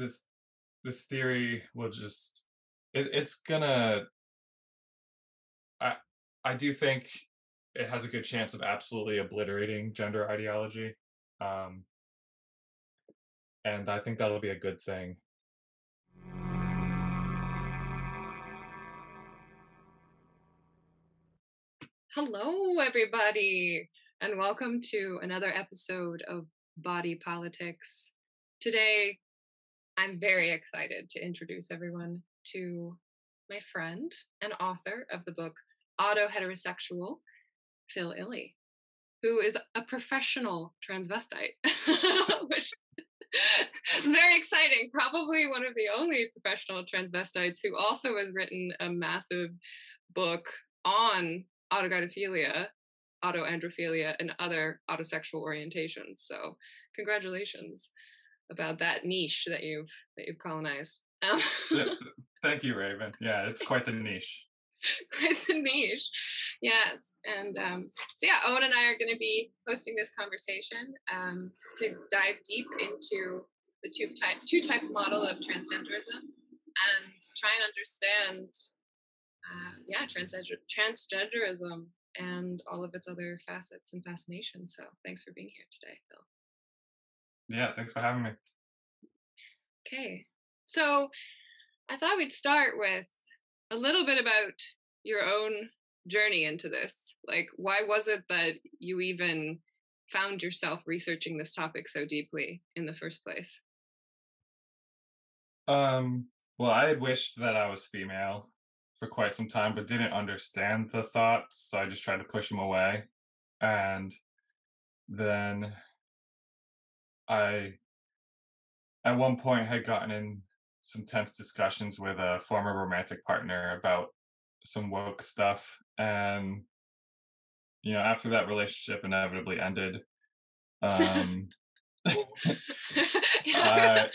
this this theory will just it, it's gonna I I do think it has a good chance of absolutely obliterating gender ideology. Um, and I think that'll be a good thing. Hello, everybody, and welcome to another episode of Body Politics. Today, I'm very excited to introduce everyone to my friend and author of the book Auto Heterosexual, Phil Illy, who is a professional transvestite, which is very exciting. Probably one of the only professional transvestites who also has written a massive book on autogynephilia, autoandrophilia, and other autosexual orientations. So, congratulations about that niche that you've that you've colonized. Um, Thank you, Raven. Yeah, it's quite the niche. quite the niche, yes. And um, so, yeah, Owen and I are going to be hosting this conversation um, to dive deep into the two type two type model of transgenderism and try and understand uh, yeah, transgender, transgenderism and all of its other facets and fascinations. So thanks for being here today, Phil. Yeah, thanks for having me. Okay, so I thought we'd start with a little bit about your own journey into this. Like, why was it that you even found yourself researching this topic so deeply in the first place? Um, well, I had wished that I was female for quite some time, but didn't understand the thoughts. So I just tried to push them away. And then I, at one point, had gotten in some tense discussions with a former romantic partner about some woke stuff. And, you know, after that relationship inevitably ended, um, I,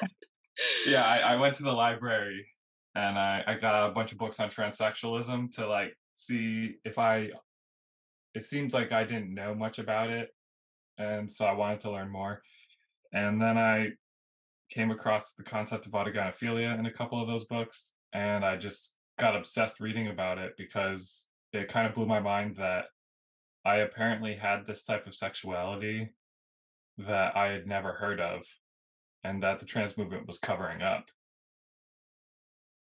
yeah, I, I went to the library and I, I got a bunch of books on transsexualism to like see if I it seemed like I didn't know much about it and so I wanted to learn more. And then I came across the concept of autogynephilia in a couple of those books and I just got obsessed reading about it because it kind of blew my mind that I apparently had this type of sexuality that I had never heard of and that the trans movement was covering up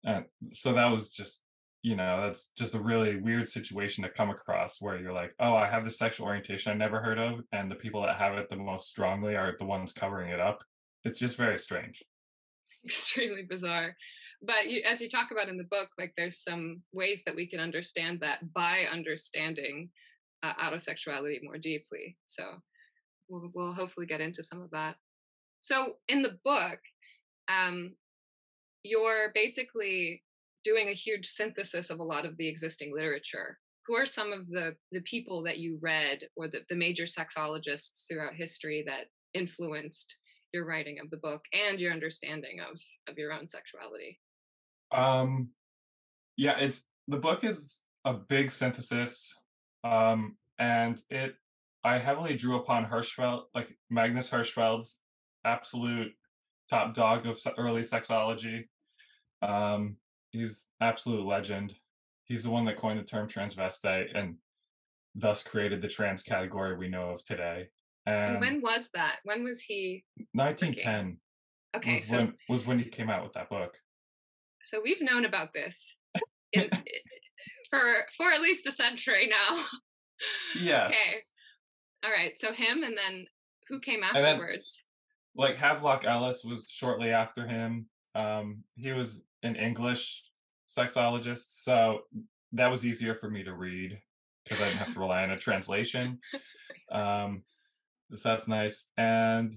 and so that was just you know that's just a really weird situation to come across where you're like oh i have this sexual orientation i never heard of and the people that have it the most strongly are the ones covering it up. It's just very strange. Extremely bizarre. But you, as you talk about in the book like there's some ways that we can understand that by understanding uh, autosexuality more deeply. So we'll, we'll hopefully get into some of that. So in the book um, you're basically doing a huge synthesis of a lot of the existing literature. Who are some of the, the people that you read or the, the major sexologists throughout history that influenced your writing of the book and your understanding of, of your own sexuality? Um, yeah, it's the book is a big synthesis. Um, and it I heavily drew upon Hirschfeld, like Magnus Hirschfeld's absolute top dog of early sexology. Um, he's absolute legend. He's the one that coined the term transvestite and thus created the trans category we know of today. And, and when was that? When was he? 1910. Okay, was so when, was when he came out with that book. So we've known about this in, for for at least a century now. Yes. Okay. All right. So him, and then who came afterwards? Then, like Havelock Ellis was shortly after him. Um, he was an English sexologist, so that was easier for me to read because I didn't have to rely on a translation. Um, so that's nice. And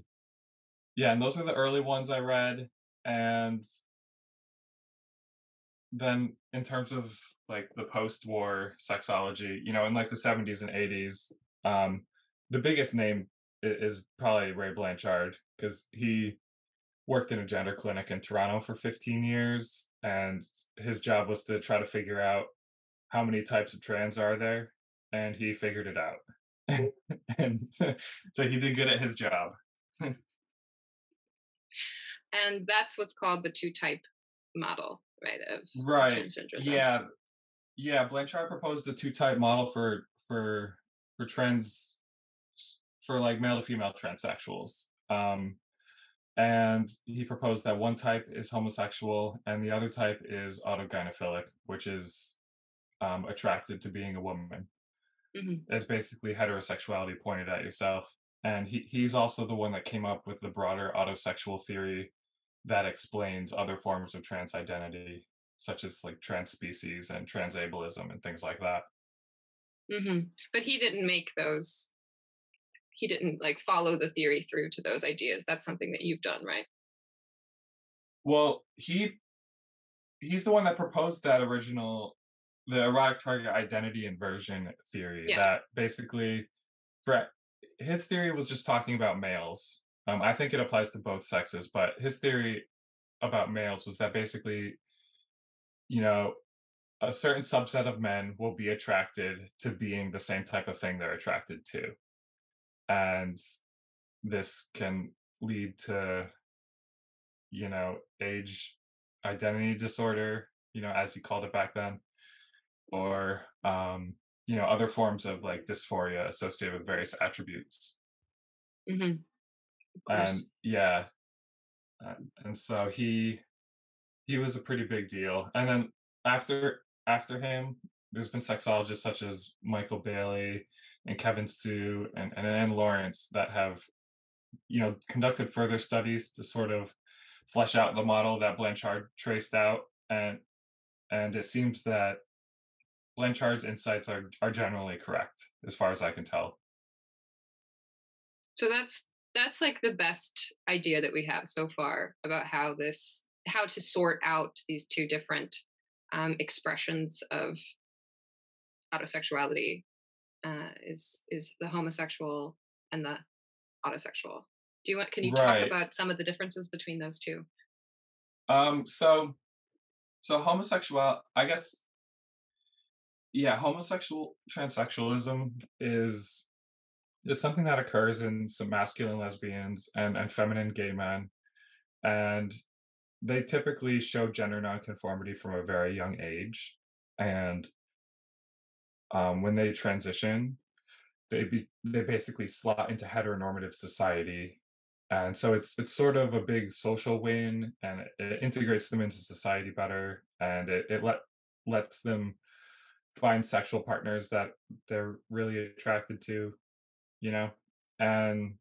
yeah, and those were the early ones I read. And then in terms of like the post-war sexology, you know, in like the 70s and 80s, um, the biggest name is probably Ray Blanchard because he worked in a gender clinic in Toronto for 15 years, and his job was to try to figure out how many types of trans are there, and he figured it out. and so he did good at his job. and that's what's called the two type model, right? Of right. transgenderism. Yeah, yeah. Blanchard proposed the two type model for for for trans for like male to female transsexuals. Um, and he proposed that one type is homosexual and the other type is autogynephilic, which is um, attracted to being a woman. Mm-hmm. It's basically heterosexuality pointed at yourself. And he, he's also the one that came up with the broader autosexual theory that explains other forms of trans identity, such as like trans species and transableism and things like that. Mm-hmm. But he didn't make those. He didn't like follow the theory through to those ideas. That's something that you've done, right? Well, he he's the one that proposed that original the erotic target identity inversion theory yeah. that basically for his theory was just talking about males um, i think it applies to both sexes but his theory about males was that basically you know a certain subset of men will be attracted to being the same type of thing they're attracted to and this can lead to you know age identity disorder you know as he called it back then or um, you know other forms of like dysphoria associated with various attributes. Mm-hmm. and yeah and, and so he he was a pretty big deal. And then after after him there's been sexologists such as michael bailey and kevin Hsu and, and Anne Lawrence that have you know conducted further studies to sort of flesh out the model that blanchard traced out and and it seems that Blanchard's insights are are generally correct as far as I can tell. So that's that's like the best idea that we have so far about how this how to sort out these two different um, expressions of autosexuality uh, is is the homosexual and the autosexual. Do you want? Can you right. talk about some of the differences between those two? Um. So, so homosexual. I guess yeah, homosexual transsexualism is is something that occurs in some masculine lesbians and, and feminine gay men. And they typically show gender nonconformity from a very young age. And um, when they transition, they be, they basically slot into heteronormative society. And so it's it's sort of a big social win and it, it integrates them into society better and it, it let lets them find sexual partners that they're really attracted to you know and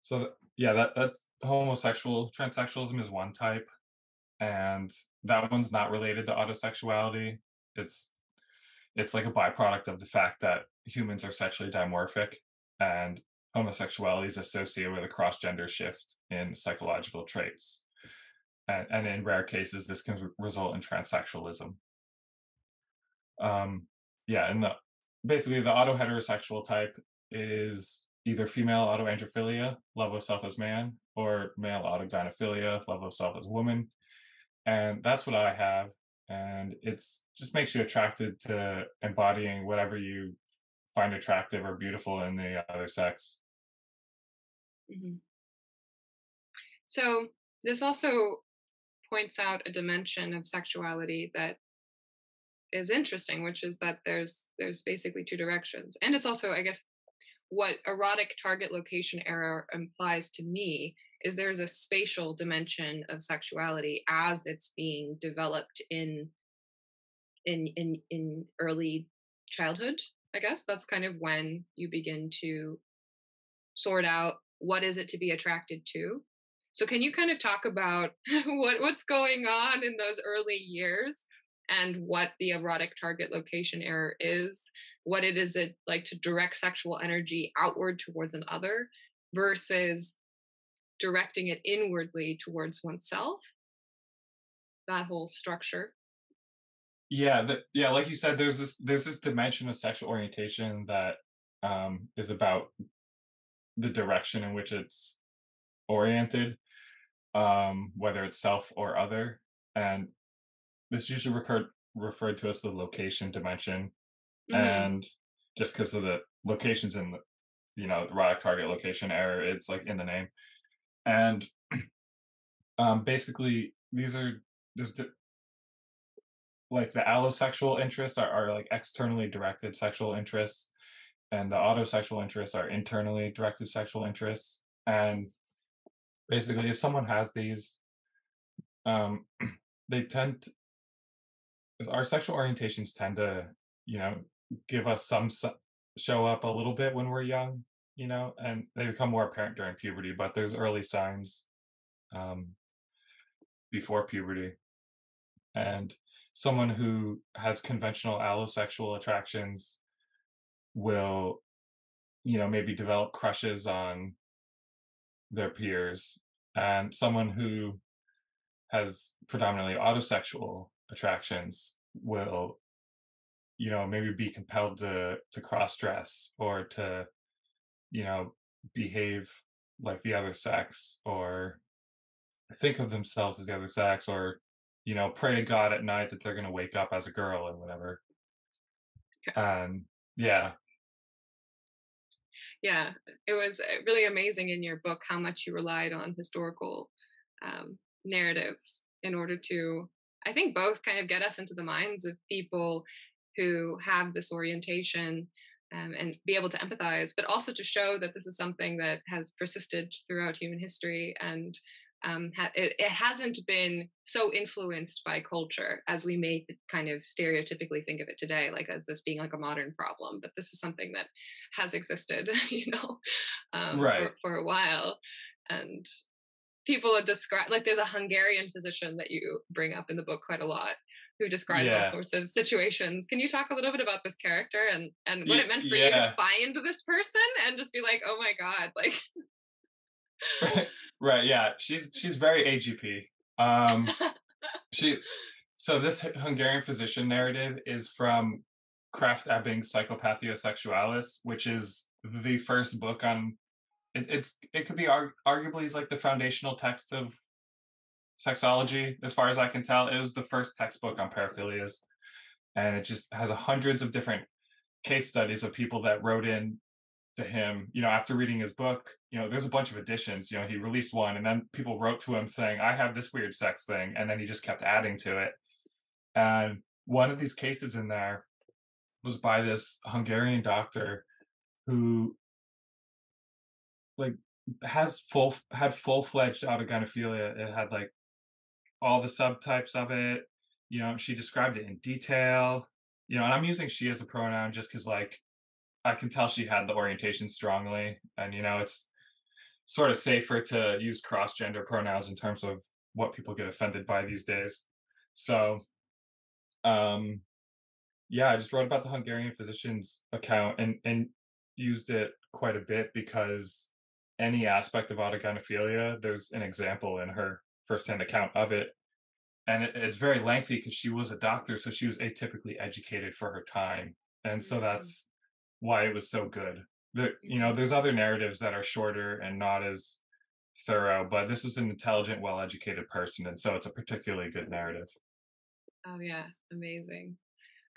so yeah that that's homosexual transsexualism is one type and that one's not related to autosexuality it's it's like a byproduct of the fact that humans are sexually dimorphic and homosexuality is associated with a cross gender shift in psychological traits and, and in rare cases this can result in transsexualism um, yeah, and the basically the auto heterosexual type is either female autoandrophilia, love of self as man, or male autogynephilia, love of self as woman. And that's what I have. And it's just makes you attracted to embodying whatever you find attractive or beautiful in the other sex. Mm-hmm. So this also points out a dimension of sexuality that is interesting, which is that there's there's basically two directions, and it's also, I guess, what erotic target location error implies to me is there's a spatial dimension of sexuality as it's being developed in in in in early childhood i guess. That's kind of when you begin to sort out what is it to be attracted to. So can you kind of talk about what what's going on in those early years and what the erotic target location error is, what it is it like to direct sexual energy outward towards another versus directing it inwardly towards oneself. That whole structure. Yeah, the, yeah, like you said, there's this there's this dimension of sexual orientation that um, is about the direction in which it's oriented, um, whether it's self or other, and this usually recurred, referred to as the location dimension. Mm-hmm. And just because of the locations in the, you know, erotic target location error, it's like in the name. And Um, basically, these are just like the allosexual interests are, are like externally directed sexual interests, and the autosexual interests are internally directed sexual interests. And basically, if someone has these, um, they tend to, our sexual orientations tend to, you know, give us some show up a little bit when we're young, you know, and they become more apparent during puberty, but there's early signs um, before puberty. And someone who has conventional allosexual attractions will, you know, maybe develop crushes on their peers. And someone who has predominantly autosexual attractions will you know maybe be compelled to to cross dress or to you know behave like the other sex or think of themselves as the other sex or you know pray to god at night that they're going to wake up as a girl or whatever. And yeah. Yeah it was uh, really amazing in your book how much you relied on historical um, narratives in order to i think both kind of get us into the minds of people who have this orientation um, and be able to empathize, but also to show that this is something that has persisted throughout human history and um, ha- it, it, hasn't been so influenced by culture as we may kind of stereotypically think of it today, like as this being like a modern problem. But this is something that has existed, you know, um, right. for, for a while. And people describe like there's a Hungarian physician that you bring up in the book quite a lot who describes yeah. all sorts of situations. Can you talk a little bit about this character and and what it meant for yeah. you to find this person and just be like, oh my god, like. right. Yeah. She's she's very AGP. Um, she. So this Hungarian physician narrative is from Krafft Ebing's Psychopathia Sexualis, which is the first book on. It, it's it could be arg- arguably is like the foundational text of sexology, as far as I can tell. It was the first textbook on paraphilias, and it just has hundreds of different case studies of people that wrote in to him. You know, after reading his book, you know, there's a bunch of editions. You know, he released one, and then people wrote to him saying, "I have this weird sex thing," and then he just kept adding to it. And one of these cases in there was by this Hungarian doctor who like has full had full fledged autogynephilia. It had like all the subtypes of it. You know, she described it in detail. You know, and I'm using she as a pronoun just because, like, I can tell she had the orientation strongly, and you know, it's sort of safer to use cross gender pronouns in terms of what people get offended by these days. So, um, yeah, I just wrote about the Hungarian physician's account and and used it quite a bit because any aspect of autogynephilia, there's an example in her firsthand account of it. And it, it's very lengthy because she was a doctor, so she was atypically educated for her time. And so mm-hmm. that's why it was so good. There, you know, there's other narratives that are shorter and not as thorough, but this was an intelligent, well educated person. And so it's a particularly good narrative. Oh, yeah. Amazing.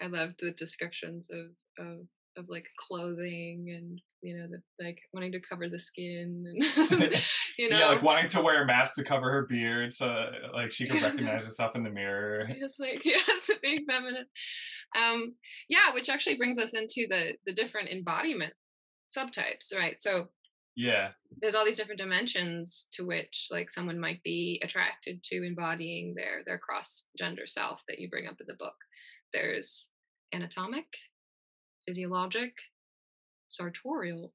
I loved the descriptions of, of of like clothing and you know the like wanting to cover the skin and you know yeah like wanting to wear a mask to cover her beard so like she could recognize herself in the mirror. It's like yes being feminine um yeah which actually brings us into the the different embodiment subtypes right? So yeah. there's all these different dimensions to which like someone might be attracted to embodying their their cross gender self that you bring up in the book. There's anatomic physiologic, sartorial,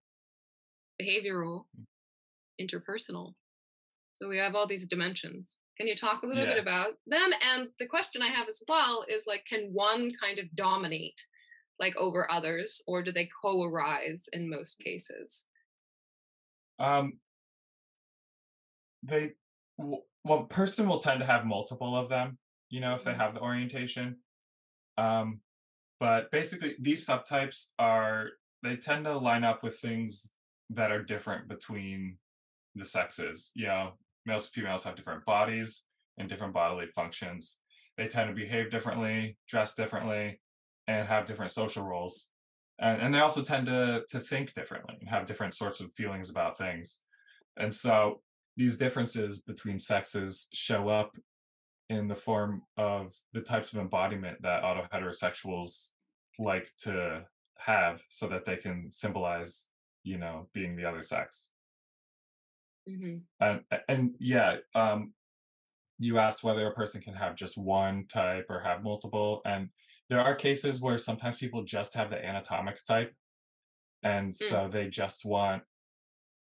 behavioral, mm. interpersonal. So we have all these dimensions. Can you talk a little yeah. bit about them? And the question I have as well is like, can one kind of dominate like over others, or do they co-arise in most cases? Um, they well, person will tend to have multiple of them. You know, if they mm-hmm. have the orientation. Um, but basically, these subtypes are they tend to line up with things that are different between the sexes. You know, males and females have different bodies and different bodily functions. They tend to behave differently, dress differently, and have different social roles. And, and they also tend to to think differently and have different sorts of feelings about things. And so these differences between sexes show up in the form of the types of embodiment that autoheterosexuals like to have so that they can symbolize you know being the other sex hmm and and yeah um you asked whether a person can have just one type or have multiple and there are cases where sometimes people just have the anatomic type and Mm. so they just want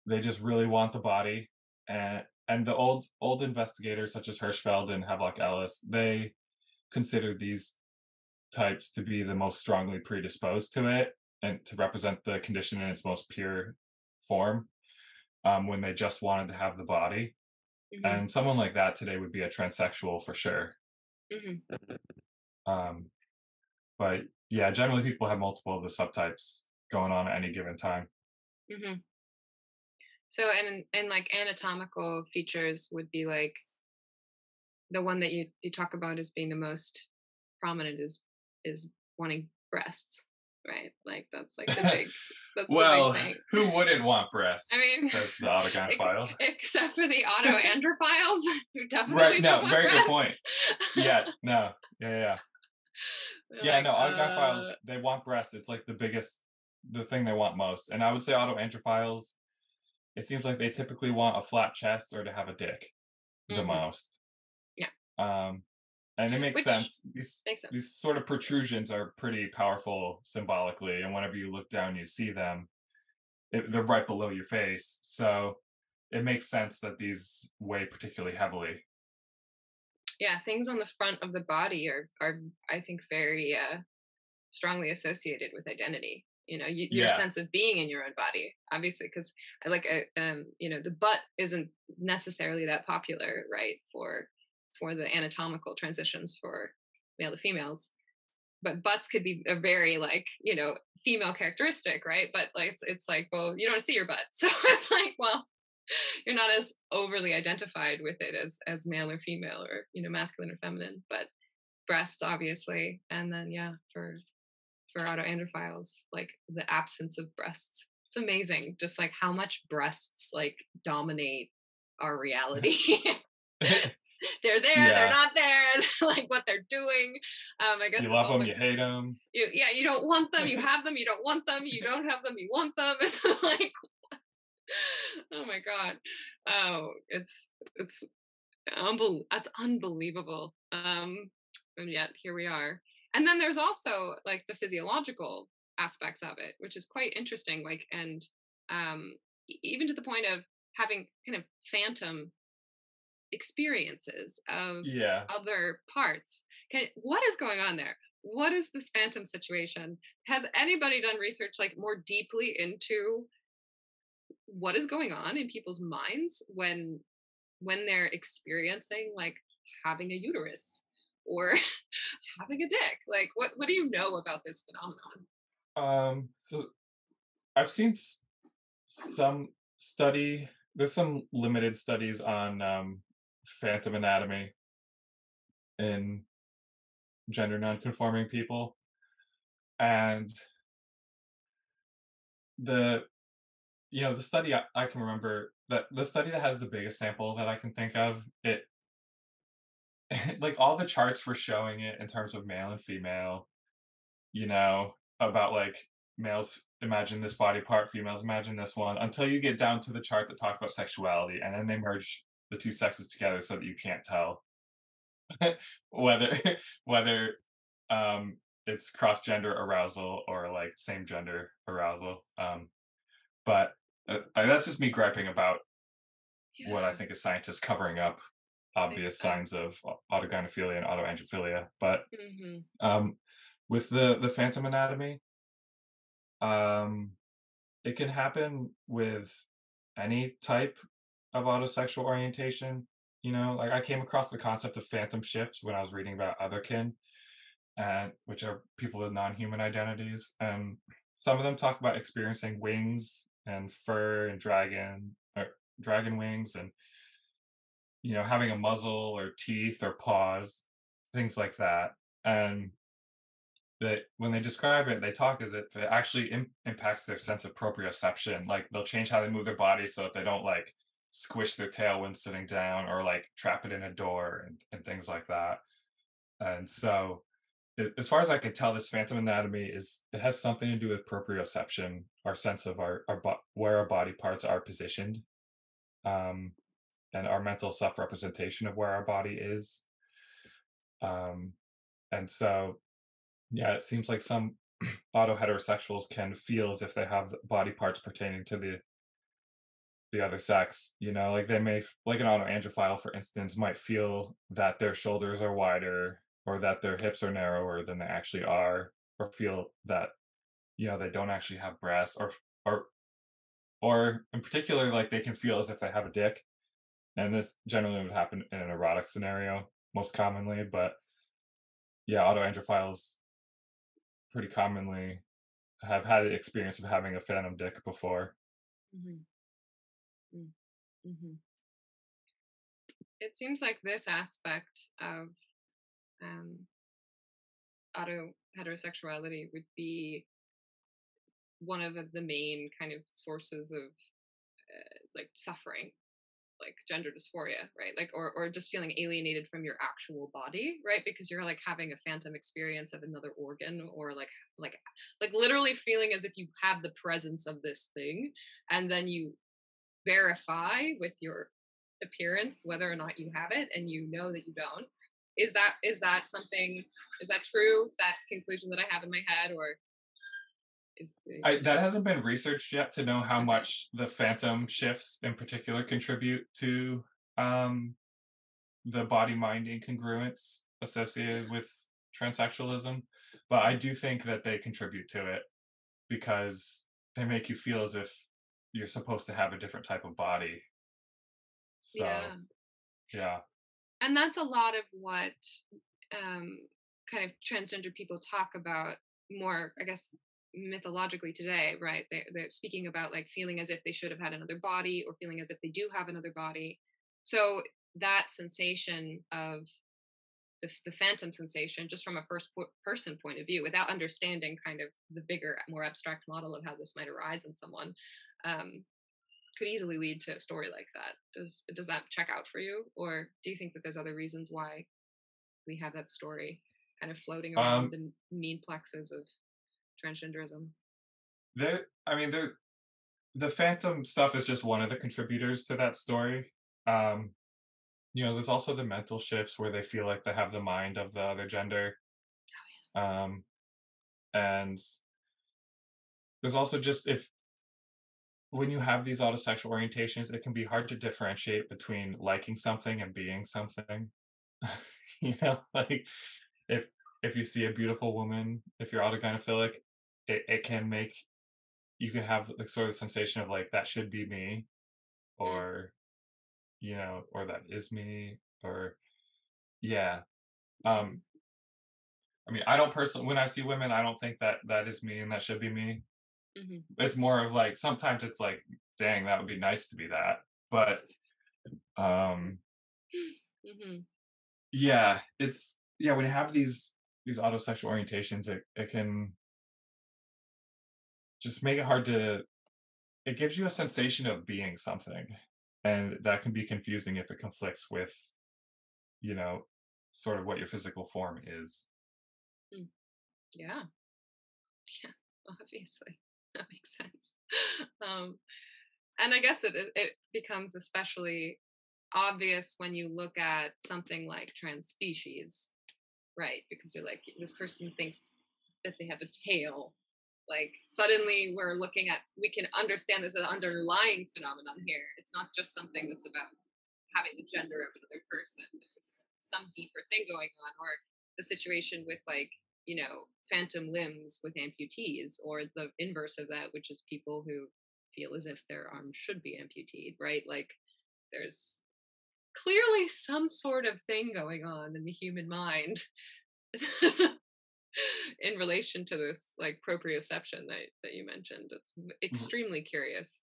they just really want the body and and the old old investigators such as hirschfeld and havelock ellis they considered these types to be the most strongly predisposed to it and to represent the condition in its most pure form um, when they just wanted to have the body. Hmm and someone like that today would be a transsexual for sure. Hmm um, but yeah generally people have multiple of the subtypes going on at any given time. Hmm So and and like anatomical features would be like the one that you you talk about as being the most prominent is is wanting breasts, right? Like that's like the big that's well the big who wouldn't want breasts I mean, that's the ex- except for the autoandrophiles, who definitely Right, no, very good point. breasts. yeah no yeah yeah They're yeah like, no autogynephiles uh, they want breasts it's like the biggest the thing they want most and i would say autoandrophiles it seems like they typically want a flat chest or to have a dick the mhm, most. Yeah. um and it makes Which sense. These Makes sense. these sort of protrusions are pretty powerful symbolically and whenever you look down you see them it, they're right below your face. So it makes sense that these weigh particularly heavily. Yeah things on the front of the body are are i think very uh strongly associated with identity you know you, your Yeah. sense of being in your own body obviously because i like um you know the butt isn't necessarily that popular right for for the anatomical transitions for male to females but butts could be a very like you know female characteristic right but like it's, it's like well you don't see your butt so it's like well you're not as overly identified with it as as male or female or you know masculine or feminine but breasts obviously and then yeah for for autoandrophiles like the absence of breasts it's amazing just like how much breasts like dominate our reality they're there Yeah. they're not there like what they're doing um i guess you love also them you hate them you, yeah, you don't want them, you have them, you don't want them, you don't have them, you want them. It's like, oh my god, oh, it's it's unbel- that's unbelievable. Um, and yet here we are. And then there's also like the physiological aspects of it, which is quite interesting. Like, and um, even to the point of having kind of phantom experiences of yeah other parts. Can, what is going on there? What is this phantom situation? Has anybody done research like more deeply into what is going on in people's minds when when they're experiencing like having a uterus or having a dick? Like what what do you know about this phenomenon? Um, so I've seen s- some study. There's some limited studies on um, phantom anatomy in gender nonconforming people, and the you know the study I, I can remember that the study that has the biggest sample that I can think of it like all the charts were showing it in terms of male and female you know about like males imagine this body part females imagine this one until you get down to the chart that talks about sexuality and then they merge the two sexes together so that you can't tell whether whether um it's cross gender arousal or like same gender arousal um but uh, I- that's just me griping about what I think is scientists covering up obvious signs of autogynephilia and autoandrophilia but mhm, um with the the phantom anatomy um it can happen with any type of autosexual orientation you know like i came across the concept of phantom shifts when i was reading about otherkin and which are people with non-human identities and some of them talk about experiencing wings and fur and dragon or dragon wings and you know having a muzzle or teeth or paws things like that and that when they describe it they talk as if it actually Im- impacts their sense of proprioception like they'll change how they move their body so that they don't like squish their tail when sitting down or like trap it in a door and, and things like that. And so as far as I could tell, this phantom anatomy is it has something to do with proprioception, our sense of our, our where our body parts are positioned, um, and our mental self representation of where our body is. Um, and so, yeah, it seems like some auto heterosexuals can feel as if they have body parts pertaining to the the other sex you know like they may like an autoandrophile for instance might feel that their shoulders are wider or that their hips are narrower than they actually are or feel that you know they don't actually have breasts or or or in particular like they can feel as if they have a dick and this generally would happen in an erotic scenario most commonly but yeah autoandrophiles pretty commonly have had the experience of having a phantom dick before mm-hmm. Mm-hmm. it seems like this aspect of um, auto heterosexuality would be one of the main kind of sources of uh, like suffering like gender dysphoria right? Like or or just feeling alienated from your actual body right? Because you're like having a phantom experience of another organ or like like like literally feeling as if you have the presence of this thing and then you verify with your appearance whether or not you have it and you know that you don't. Is that is that something is that true that conclusion that i have in my head or is I, that hasn't been researched yet to know how much the phantom shifts in particular contribute to um, the body mind incongruence associated with transsexualism but i do think that they contribute to it because they make you feel as if you're supposed to have a different type of body. So yeah, yeah. And that's a lot of what um, kind of transgender people talk about more i guess mythologically today right? They, they're speaking about like feeling as if they should have had another body or feeling as if they do have another body. So that sensation of the, the phantom sensation just from a first person point of view without understanding kind of the bigger more abstract model of how this might arise in someone um, could easily lead to a story like that. Does does that check out for you, or do you think that there's other reasons why we have that story kind of floating around um, the memeplexes of transgenderism? There, I mean, there, the phantom stuff is just one of the contributors to that story. Um, you know, there's also the mental shifts where they feel like they have the mind of the other gender. Oh, yes. Um, and there's also just if when you have these autosexual orientations, it can be hard to differentiate between liking something and being something. you know, like if if you see a beautiful woman, if you're autogynephilic, it, it can make you can have like sort of sensation of like that should be me mm. or you know or that is me or yeah um i mean i don't personally when i see women i don't think that that is me and that should be me Mm-hmm. It's more of like sometimes it's like, dang, that would be nice to be that. But um mm-hmm. yeah, it's yeah, when you have these these autosexual orientations, it, it can just make it hard to it gives you a sensation of being something. And that can be confusing if it conflicts with, you know, sort of what your physical form is. Mm. Yeah. Yeah, obviously. that makes sense. Um, and I guess it it becomes especially obvious when you look at something like trans species, right? Because you're like, this person thinks that they have a tail. Like suddenly we're looking at we can understand this as an underlying phenomenon here. It's not just something that's about having the gender of another person. There's some deeper thing going on, or the situation with like you know, phantom limbs with amputees, or the inverse of that, which is people who feel as if their arm should be amputated, right? Like there's clearly some sort of thing going on in the human mind in relation to this like proprioception that, that you mentioned. It's mm-hmm. extremely curious.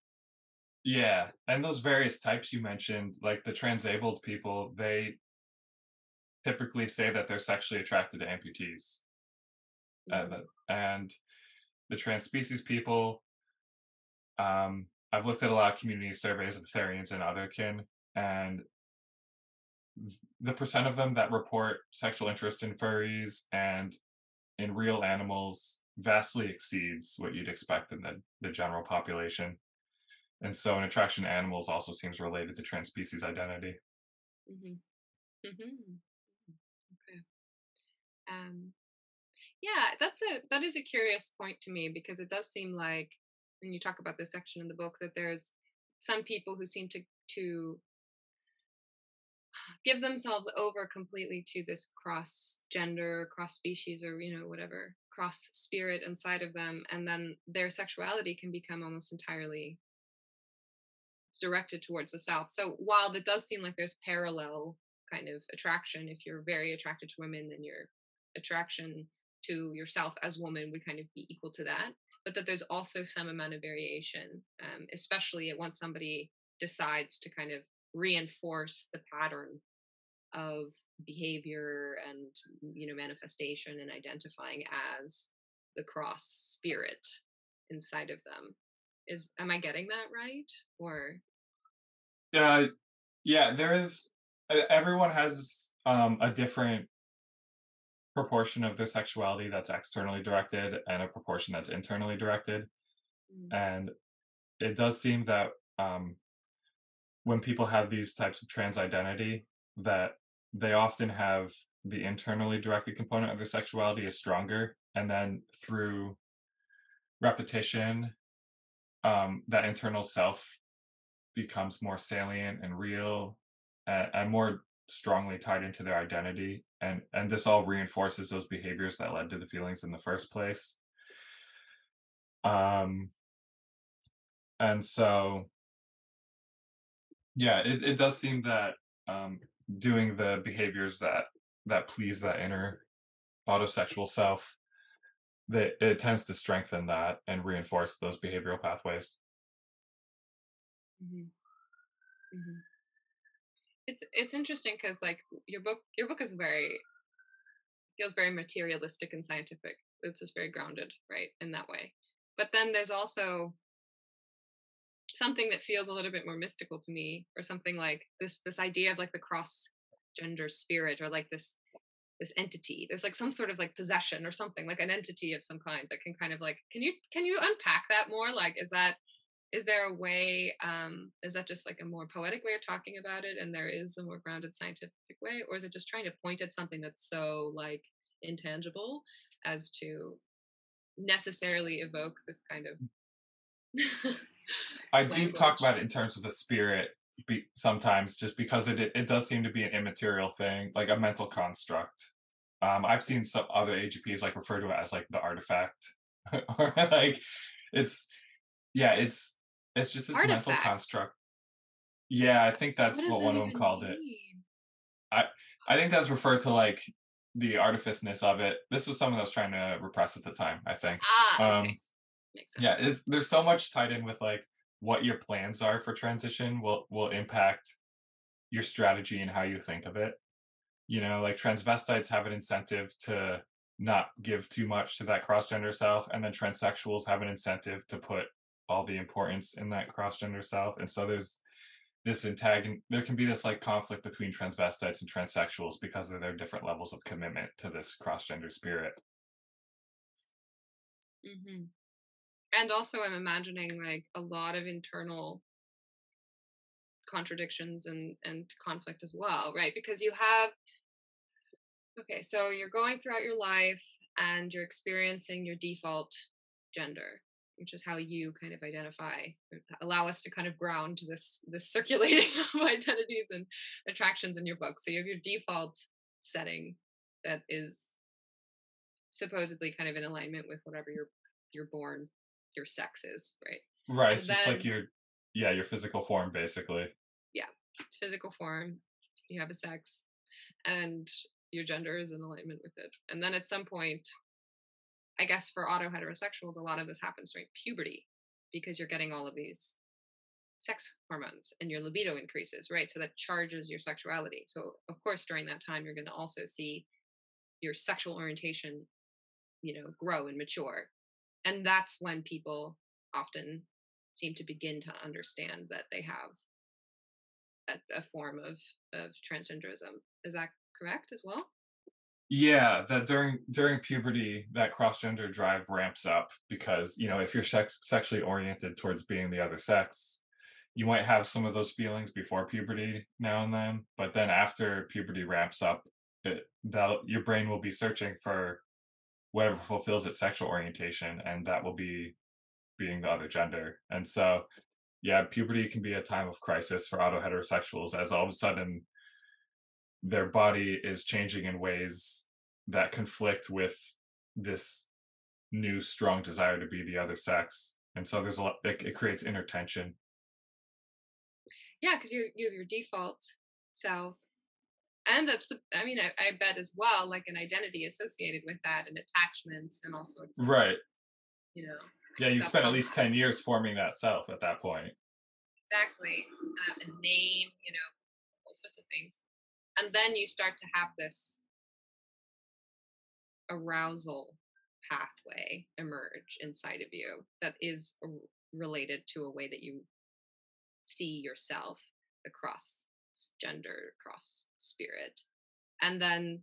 Yeah, and those various types you mentioned, like the transabled people, they typically say that they're sexually attracted to amputees uh, and the trans species people um, I've looked at a lot of community surveys of Therians and otherkin, and the percent of them that report sexual interest in furries and in real animals vastly exceeds what you'd expect in the, the general population. And so an attraction to animals also seems related to trans species identity. Mm-hmm. Mm-hmm. Okay. Um, yeah, that's a that is a curious point to me because it does seem like when you talk about this section in the book that there's some people who seem to to give themselves over completely to this cross gender, cross species, or you know whatever cross spirit inside of them, and then their sexuality can become almost entirely directed towards the self. So while it does seem like there's parallel kind of attraction, if you're very attracted to women, then your attraction to yourself as woman would kind of be equal to that. But that there's also some amount of variation, um, especially once somebody decides to kind of reinforce the pattern of behavior and you know manifestation and identifying as the cross spirit inside of them. Is am i getting that right or? Uh yeah there is everyone has um a different proportion of their sexuality that's externally directed and a proportion that's internally directed. Mm. and it does seem that um when people have these types of trans identity that they often have the internally directed component of their sexuality is stronger and then through repetition um, that internal self becomes more salient and real and, and more strongly tied into their identity and and this all reinforces those behaviors that led to the feelings in the first place. Um and so yeah it, it does seem that um doing the behaviors that that please that inner autosexual self that it tends to strengthen that and reinforce those behavioral pathways mm-hmm. Mm-hmm. it's it's interesting because like your book your book is very feels very materialistic and scientific it's just very grounded right in that way but then there's also something that feels a little bit more mystical to me or something like this this idea of like the cross gender spirit or like this this entity. There's like some sort of like possession or something like an entity of some kind that can kind of like can you can you unpack that more? Like is that is there a way um is that just like a more poetic way of talking about it and there is a more grounded scientific way? Or is it just trying to point at something that's so like intangible as to necessarily evoke this kind of I do talk about it in terms of a spirit be, sometimes, just because it it does seem to be an immaterial thing, like a mental construct. Um, I've seen some other AGPs like refer to it as like the artifact, or like it's yeah, it's it's just this artifact. mental construct. Yeah, I think that's what, what one of them called mean? it. I I think that's referred to like the artificeness of it. This was someone that was trying to repress at the time. I think. Ah, okay. Um, Makes sense. Yeah, it's there's so much tied in with like what your plans are for transition will will impact your strategy and how you think of it. You know, like transvestites have an incentive to not give too much to that cross gender self, and then transsexuals have an incentive to put all the importance in that cross gender self. And so there's this antagon there can be this like conflict between transvestites and transsexuals because of their different levels of commitment to this cross gender spirit. Mm-hmm and also i'm imagining like a lot of internal contradictions and and conflict as well right? Because you have okay so you're going throughout your life and you're experiencing your default gender which is how you kind of identify allow us to kind of ground this this circulating of identities and attractions in your book. So you have your default setting that is supposedly kind of in alignment with whatever you're you're born your sex is, right? Right. And it's then, just like your yeah, your physical form basically. Yeah. Physical form. You have a sex and your gender is in alignment with it. And then at some point, I guess for auto heterosexuals, a lot of this happens during puberty because you're getting all of these sex hormones and your libido increases, right? So that charges your sexuality. So, of course, during that time, you're going to also see your sexual orientation, you know, grow and mature and that's when people often seem to begin to understand that they have a, a form of of transgenderism. Is that correct as well? Yeah, that during during puberty, that cross gender drive ramps up because you know if you're sex, sexually oriented towards being the other sex, you might have some of those feelings before puberty now and then, but then after puberty ramps up, it, that your brain will be searching for whatever fulfills its sexual orientation, and that will be being the other gender. And so, yeah, puberty can be a time of crisis for auto heterosexuals as all of a sudden their body is changing in ways that conflict with this new strong desire to be the other sex and so there's a lot it, it creates inner tension yeah because you you have your default self and I mean I, I bet as well like an identity associated with that and attachments and all sorts of right. you know yeah you spent at least 10 years forming that self at that point. Exactly uh, a name you know all sorts of things. And then you start to have this arousal pathway emerge inside of you that is related to a way that you see yourself across gender across spirit and then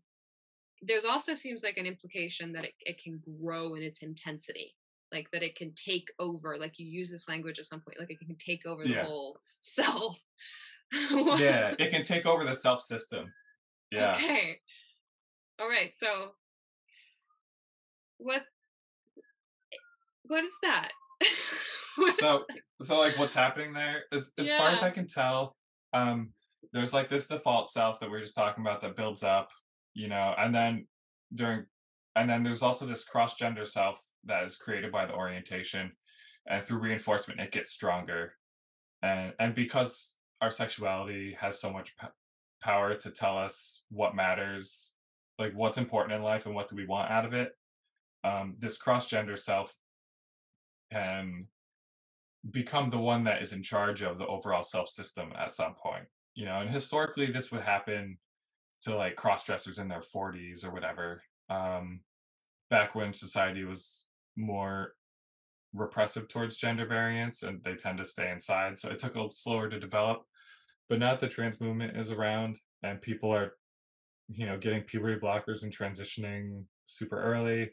there's also seems like an implication that it, it can grow in its intensity like that it can take over like you use this language at some point like it can take over the yeah. whole self yeah, it can take over the self system. Yeah. Okay. All right. So what what is that? what so is that? so like what's happening there as, as yeah. far as I can tell, um there's like this default self that we are just talking about that builds up, you know, and then during and then there's also this cross gender self that is created by the orientation and through reinforcement it gets stronger and and because our sexuality has so much p- power to tell us what matters, like what's important in life and what do we want out of it. Um, this cross gender self can become the one that is in charge of the overall self system at some point. You know, and historically, this would happen to like cross dressers in their 40s or whatever. Um, back when society was more repressive towards gender variance and they tend to stay inside. So it took a little slower to develop. But now the trans movement is around and people are, you know, getting puberty blockers and transitioning super early.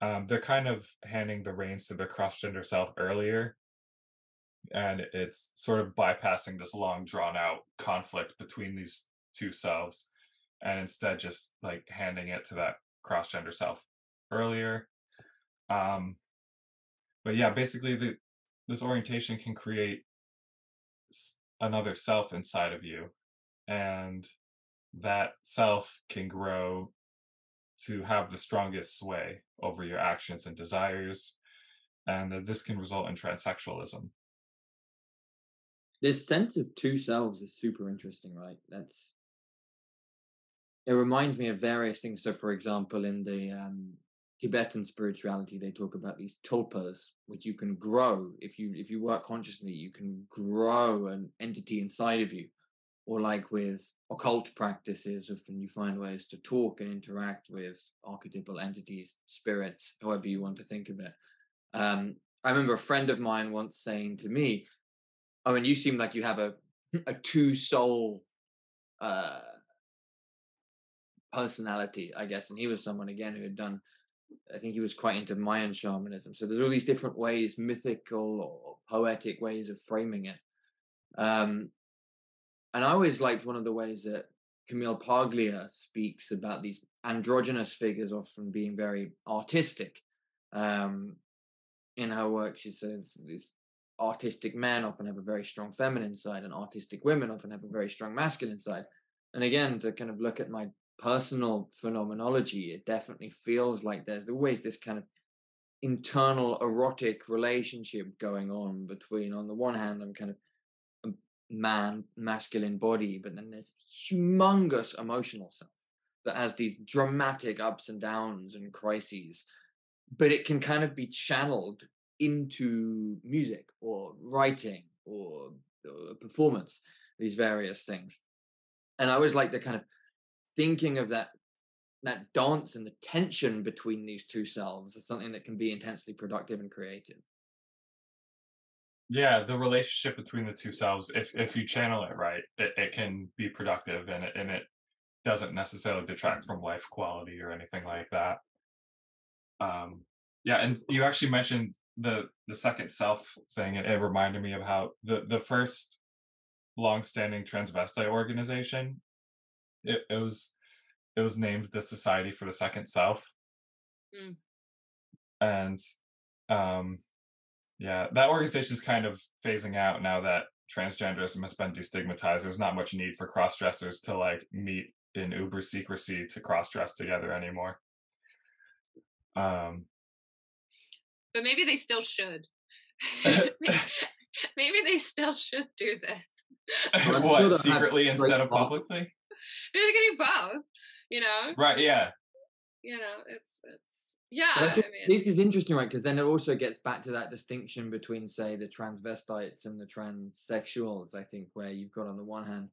Um, they're kind of handing the reins to the cross gender self earlier. And it's sort of bypassing this long drawn out conflict between these two selves and instead just like handing it to that cross gender self earlier. Um, but yeah, basically the this orientation can create another self inside of you and that self can grow to have the strongest sway over your actions and desires and that this can result in transsexualism this sense of two selves is super interesting right that's it reminds me of various things so for example in the um, Tibetan spirituality, they talk about these tulpas, which you can grow if you if you work consciously. You can grow an entity inside of you, or like with occult practices, often you find ways to talk and interact with archetypal entities, spirits, however you want to think of it. Um, I remember a friend of mine once saying to me, "I mean, you seem like you have a a two soul." Uh, personality, I guess, and he was someone again who had done I think he was quite into Mayan shamanism. So there's all these different ways, mythical or poetic ways of framing it. Um, and I always liked one of the ways that Camille Paglia speaks about these androgynous figures often being very artistic. Um, in her work, she says these artistic men often have a very strong feminine side, and artistic women often have a very strong masculine side. And again, to kind of look at my personal phenomenology, it definitely feels like there's always this kind of internal erotic relationship going on between, on the one hand, I'm kind of a man, masculine body, but then there's humongous emotional self that has these dramatic ups and downs and crises, but it can kind of be channeled into music or writing or, or performance, these various things. And I always like the kind of thinking of that that dance and the tension between these two selves is something that can be intensely productive and creative. yeah the relationship between the two selves if if you channel it right it, it can be productive and it, and it doesn't necessarily detract from life quality or anything like that um yeah and you actually mentioned the the second self thing and it reminded me of how the the first long-standing transvestite organization it, it was it was named the society for the second self. Mm. and um yeah that organization is kind of phasing out now that transgenderism has been destigmatized. There's not much need for cross-dressers to like meet in uber secrecy to cross-dress together anymore. Um but maybe they still should. maybe they still should do this. I'm sure what secretly instead of pop- publicly Maybe they can do both. You know, right yeah you know, it's it's yeah. I I mean, this is interesting, right? Because then it also gets back to that distinction between, say, the transvestites and the transsexuals. I think where you've got on the one hand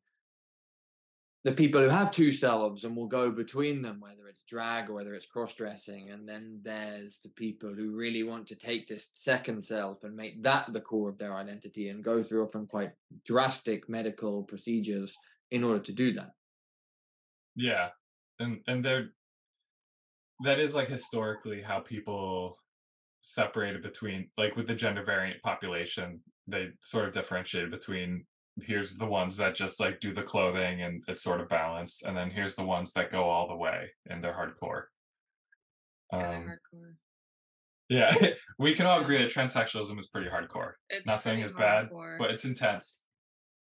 the people who have two selves and will go between them, whether it's drag or whether it's cross dressing, and then there's the people who really want to take this second self and make that the core of their identity and go through often quite drastic medical procedures in order to do that. Yeah, and and there, that is like historically how people separated between like with the gender variant population, they sort of differentiated between here's the ones that just like do the clothing and it's sort of balanced, and then here's the ones that go all the way and they're hardcore. yeah, they're Um, hardcore. yeah, we can all agree that transsexualism is pretty hardcore, It's not saying pretty it's bad, but it's intense.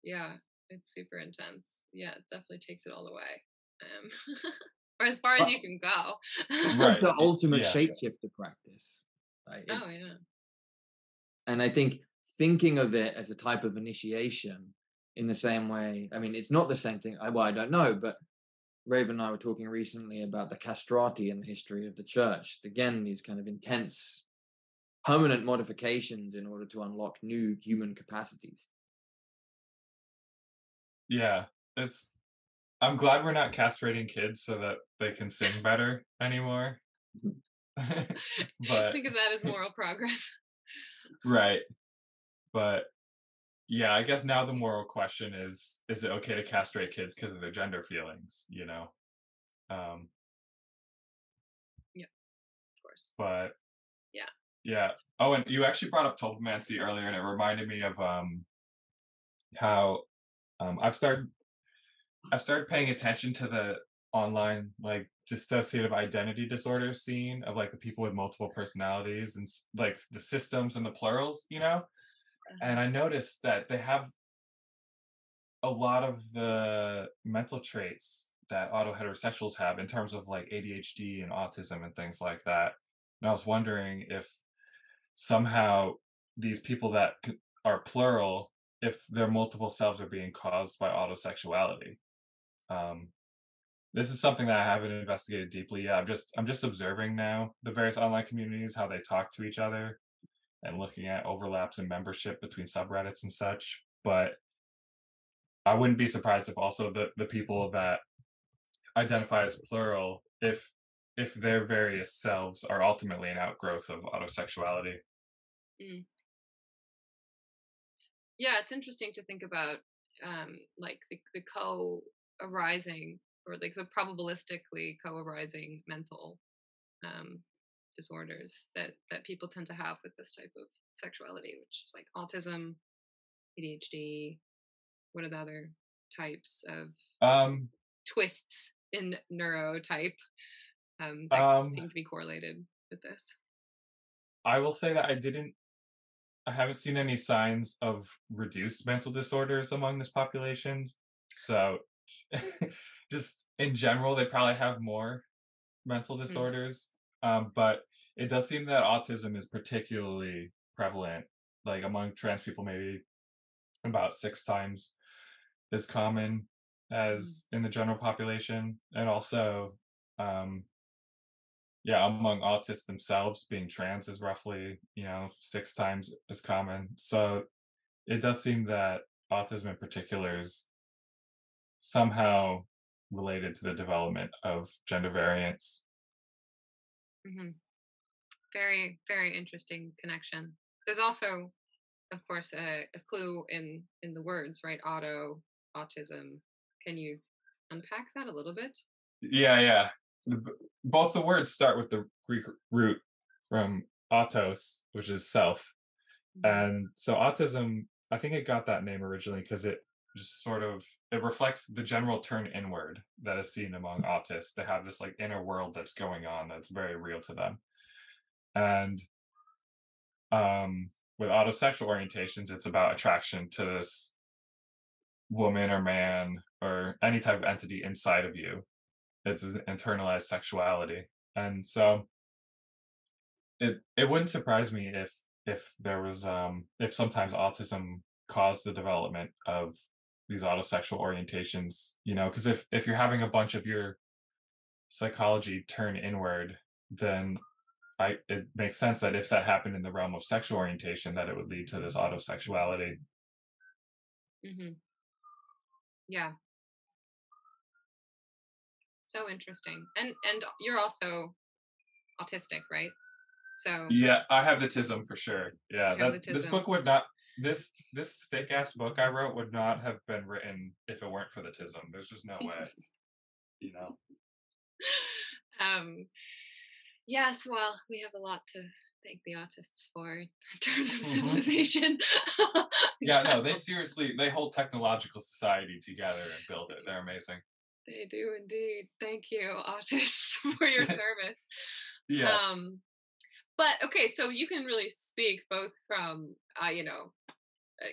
yeah, it's super intense. Yeah, it definitely takes it all the way. Um, or as far as Well- you can go. It's Right, like the ultimate yeah. shapeshifter practice. Like, oh yeah. And I think thinking of it as a type of initiation in the same way, I mean, it's not the same thing. I, well, I don't know, but Raven and I were talking recently about the castrati in the history of the church. Again, these kind of intense, permanent modifications in order to unlock new human capacities. Yeah, it's. I'm glad we're not castrating kids so that they can sing better anymore. but Think of that as moral progress. right, but yeah, I guess now the moral question is: Is it okay to castrate kids because of their gender feelings? You know, um, Yeah. Of course. but Yeah. yeah. Oh, and you actually brought up tulpamancy earlier, and it reminded me of um how um I've started I've started paying attention to the online like dissociative identity disorder scene of like the people with multiple personalities and like the systems and the plurals, you know. And I noticed that they have a lot of the mental traits that auto heterosexuals have in terms of like ADHD and autism and things like that. And I was wondering if somehow these people that are plural, if their multiple selves are being caused by autosexuality. Um, this is something that I haven't investigated deeply yet. I'm just I'm just observing now the various online communities, how they talk to each other, and looking at overlaps in membership between subreddits and such. But I wouldn't be surprised if also the the people that identify as plural, if if their various selves are ultimately an outgrowth of autosexuality. yeah it's interesting to think about um like the, the co-arising or like the probabilistically co-arising mental um disorders that that people tend to have with this type of sexuality which is like autism adhd what are the other types of Um, twists in neurotype um that Um, seem to be correlated with this I will say that I didn't I haven't seen any signs of reduced mental disorders among this population. So just in general, they probably have more mental disorders. Um, but it does seem that autism is particularly prevalent, like among trans people, maybe about six times as common as in the general population. And also, um, yeah, among autists themselves, being trans is roughly, you know, six times as common. So it does seem that autism in particular is somehow related to the development of gender variance. hmm Very, very interesting connection. There's also of course, a, a clue in in the words, right? Auto, autism. Can you unpack that a little bit? Yeah, yeah. The, both the words start with the Greek root from autos, which is self, mm-hmm. and so autism. I think it got that name originally because it just sort of it reflects the general turn inward that is seen among autists. They have this like inner world that's going on that's very real to them, and um, with autosexual orientations, it's about attraction to this woman or man or any type of entity inside of you. It's an internalized sexuality, and so it it wouldn't surprise me if if there was um if sometimes autism caused the development of these autosexual orientations you know because if if you're having a bunch of your psychology turn inward then I it makes sense that if that happened in the realm of sexual orientation, that it would lead to this autosexuality. Mm-hmm. Yeah. So interesting, and and you're also autistic, right? So yeah, I have the tism for sure. Yeah, that this book would not this this thick ass book I wrote would not have been written if it weren't for the tism. There's just no way, you know. Um, Yes, well, we have a lot to thank the autists for in terms of mm-hmm. civilization. yeah, no, they seriously they hold technological society together and build it. They're amazing. They do indeed. Thank you, autists, for your service. yes. Um, but okay, so you can really speak both from uh, you know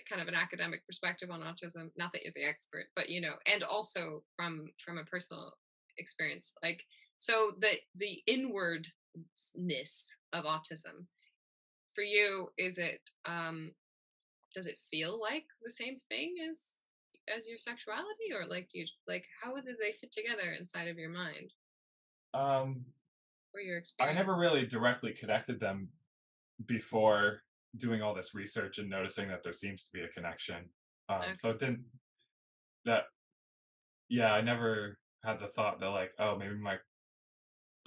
kind of an academic perspective on autism. Not that you're the expert, but you know, and also from from a personal experience. Like so, the the inward ness of autism. For you is it um does it feel like the same thing as as your sexuality or like you like how do they fit together inside of your mind? Um or your experience i never really directly connected them before doing all this research and noticing that there seems to be a connection. Um okay. so it didn't that yeah i never had the thought that like oh maybe my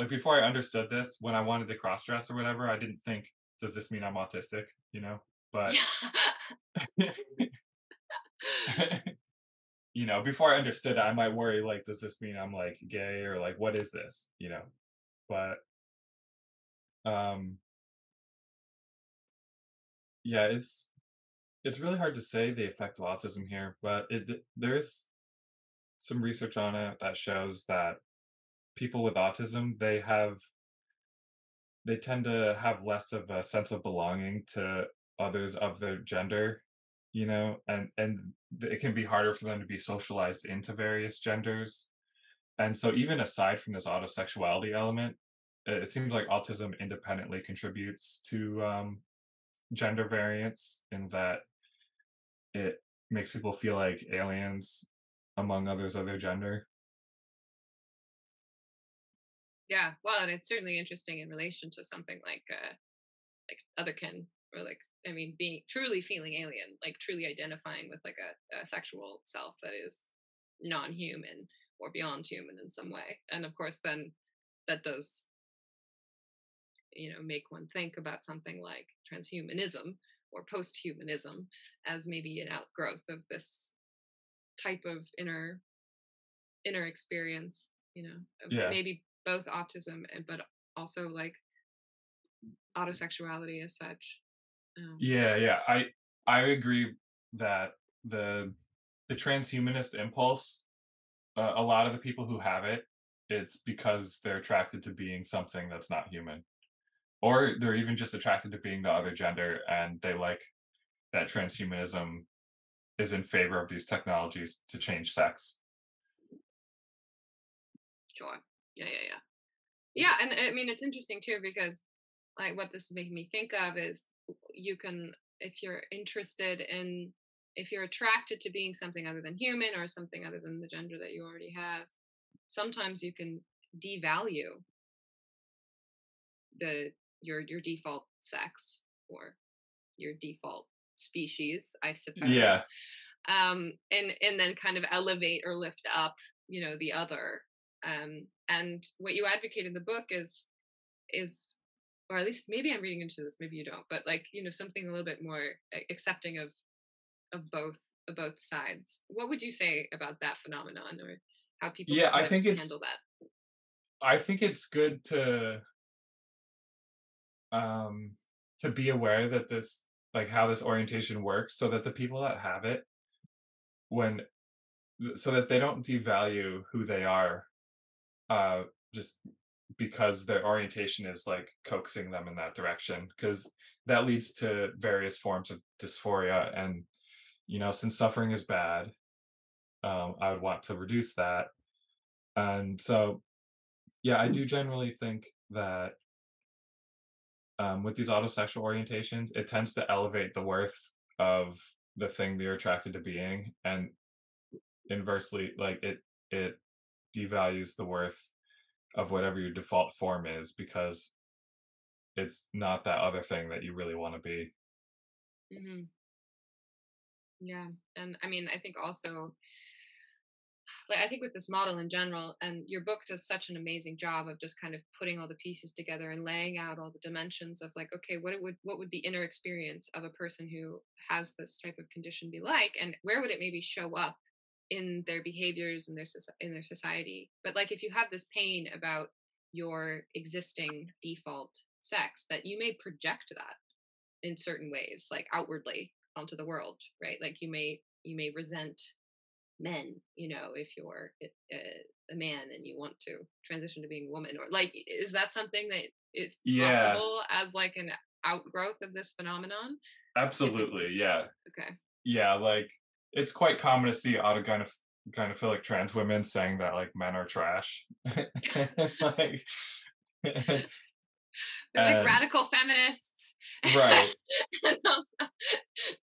like before I understood this, when I wanted to cross dress or whatever, I didn't think, does this mean I'm autistic? You know? But you know, before I understood it, I might worry like, does this mean I'm like gay or like what is this? You know? But um yeah, it's it's really hard to say the effect of autism here, but it there's some research on it that shows that people with autism they have they tend to have less of a sense of belonging to others of their gender you know and and it can be harder for them to be socialized into various genders. And so even aside from this autosexuality element it seems like autism independently contributes to um, gender variance in that it makes people feel like aliens among others of their gender yeah well and it's certainly interesting in relation to something like uh like otherkin or like i mean being truly feeling alien like truly identifying with like a, a sexual self that is non-human or beyond human in some way and of course then that does you know make one think about something like transhumanism or post-humanism as maybe an outgrowth of this type of inner inner experience you know yeah. maybe both autism and but also like autosexuality as such. Um, yeah, yeah, I I agree that the the transhumanist impulse, uh, a lot of the people who have it, it's because they're attracted to being something that's not human, or they're even just attracted to being the other gender, and they like that transhumanism is in favor of these technologies to change sex. Sure yeah yeah yeah. Yeah and i mean it's interesting too because like what this made me think of is you can if you're interested in if you're attracted to being something other than human or something other than the gender that you already have sometimes you can devalue the your your default sex or your default species i suppose. Yeah. Um and and then kind of elevate or lift up you know the other um and what you advocate in the book is is or at least maybe I'm reading into this, maybe you don't, but like you know something a little bit more accepting of of both of both sides. What would you say about that phenomenon, or how people yeah, I think handle it's that? I think it's good to um to be aware that this like how this orientation works so that the people that have it when so that they don't devalue who they are uh just because their orientation is like coaxing them in that direction because that leads to various forms of dysphoria and you know since suffering is bad um i would want to reduce that. And so yeah i do generally think that um, with these autosexual orientations it tends to elevate the worth of the thing that you're attracted to being and inversely like it it devalues the worth of whatever your default form is because it's not that other thing that you really want to be. Hmm Yeah, and I mean, I think also, like, I think with this model in general, and your book does such an amazing job of just kind of putting all the pieces together and laying out all the dimensions of like, okay, what would, what would the inner experience of a person who has this type of condition be like, and where would it maybe show up in their behaviors and their in their society. But like, if you have this pain about your existing default sex, that you may project that in certain ways, like outwardly onto the world, right? Like you may you may resent men, you know, if you're a, a man and you want to transition to being a woman, or like, is that something that is yeah possible as like an outgrowth of this phenomenon? absolutely yeah Okay. yeah like it's quite common to see autogynephilic trans women saying that like men are trash like They're like and radical feminists. right and also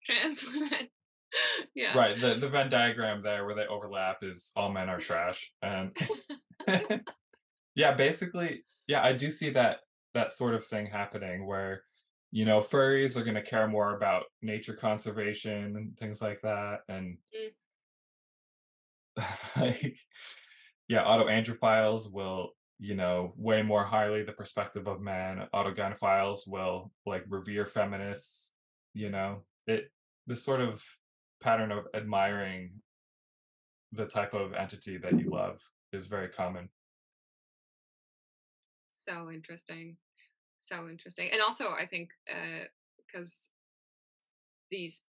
trans women. Yeah. right the the venn diagram there where they overlap is all men are trash and yeah basically yeah i do see that that sort of thing happening where you know furries are going to care more about nature conservation and things like that and Mm. like yeah autoandrophiles will you know way more highly the perspective of men autogynephiles will like revere feminists you know it this sort of pattern of admiring the type of entity that you love is very common So interesting. So interesting. And also, I think, because these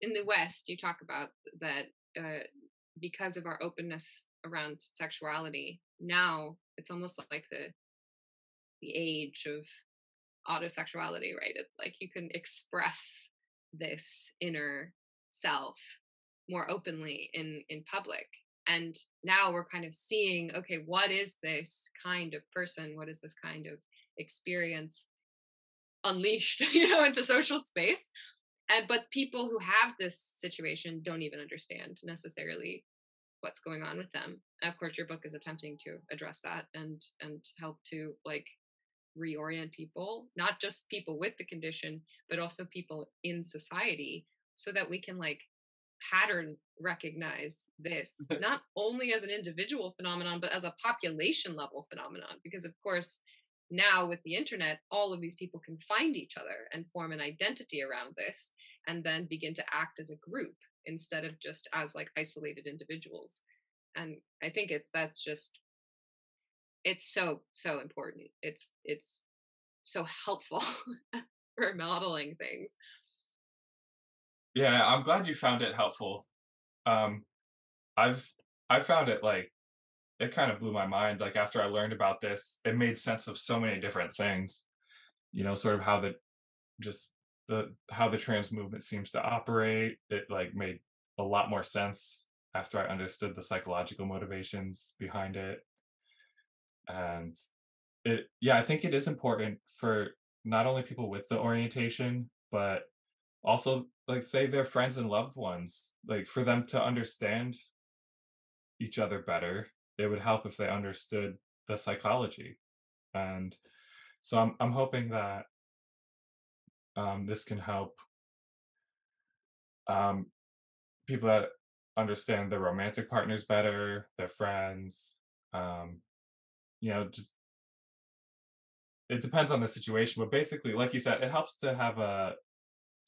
in the West, you talk about that uh, because of our openness around sexuality, now it's almost like the the age of autosexuality, right? It's like you can express this inner self more openly in in public. And now we're kind of seeing, okay, what is this kind of person? What is this kind of experience unleashed, you know, into social space? And but people who have this situation don't even understand necessarily what's going on with them. And of course, your book is attempting to address that and and help to like reorient people, not just people with the condition, but also people in society, so that we can like pattern recognize this mm-hmm. not only as an individual phenomenon, but as a population level phenomenon. Because of course, now with the internet, all of these people can find each other and form an identity around this, and then begin to act as a group instead of just as like isolated individuals. And I think it's that's just it's so so important. It's it's so helpful for modeling things. Yeah i'm glad you found it helpful. Um i've i found it like it kind of blew my mind like after i learned about this it made sense of so many different things you know sort of how the just the how the trans movement seems to operate it like made a lot more sense after i understood the psychological motivations behind it. And it yeah i think it is important for not only people with the orientation but also like say their friends and loved ones like for them to understand each other better it would help if they understood the psychology and so i'm i'm hoping that um this can help um people that understand their romantic partners better their friends um you know just it depends on the situation, but basically, like you said, it helps to have a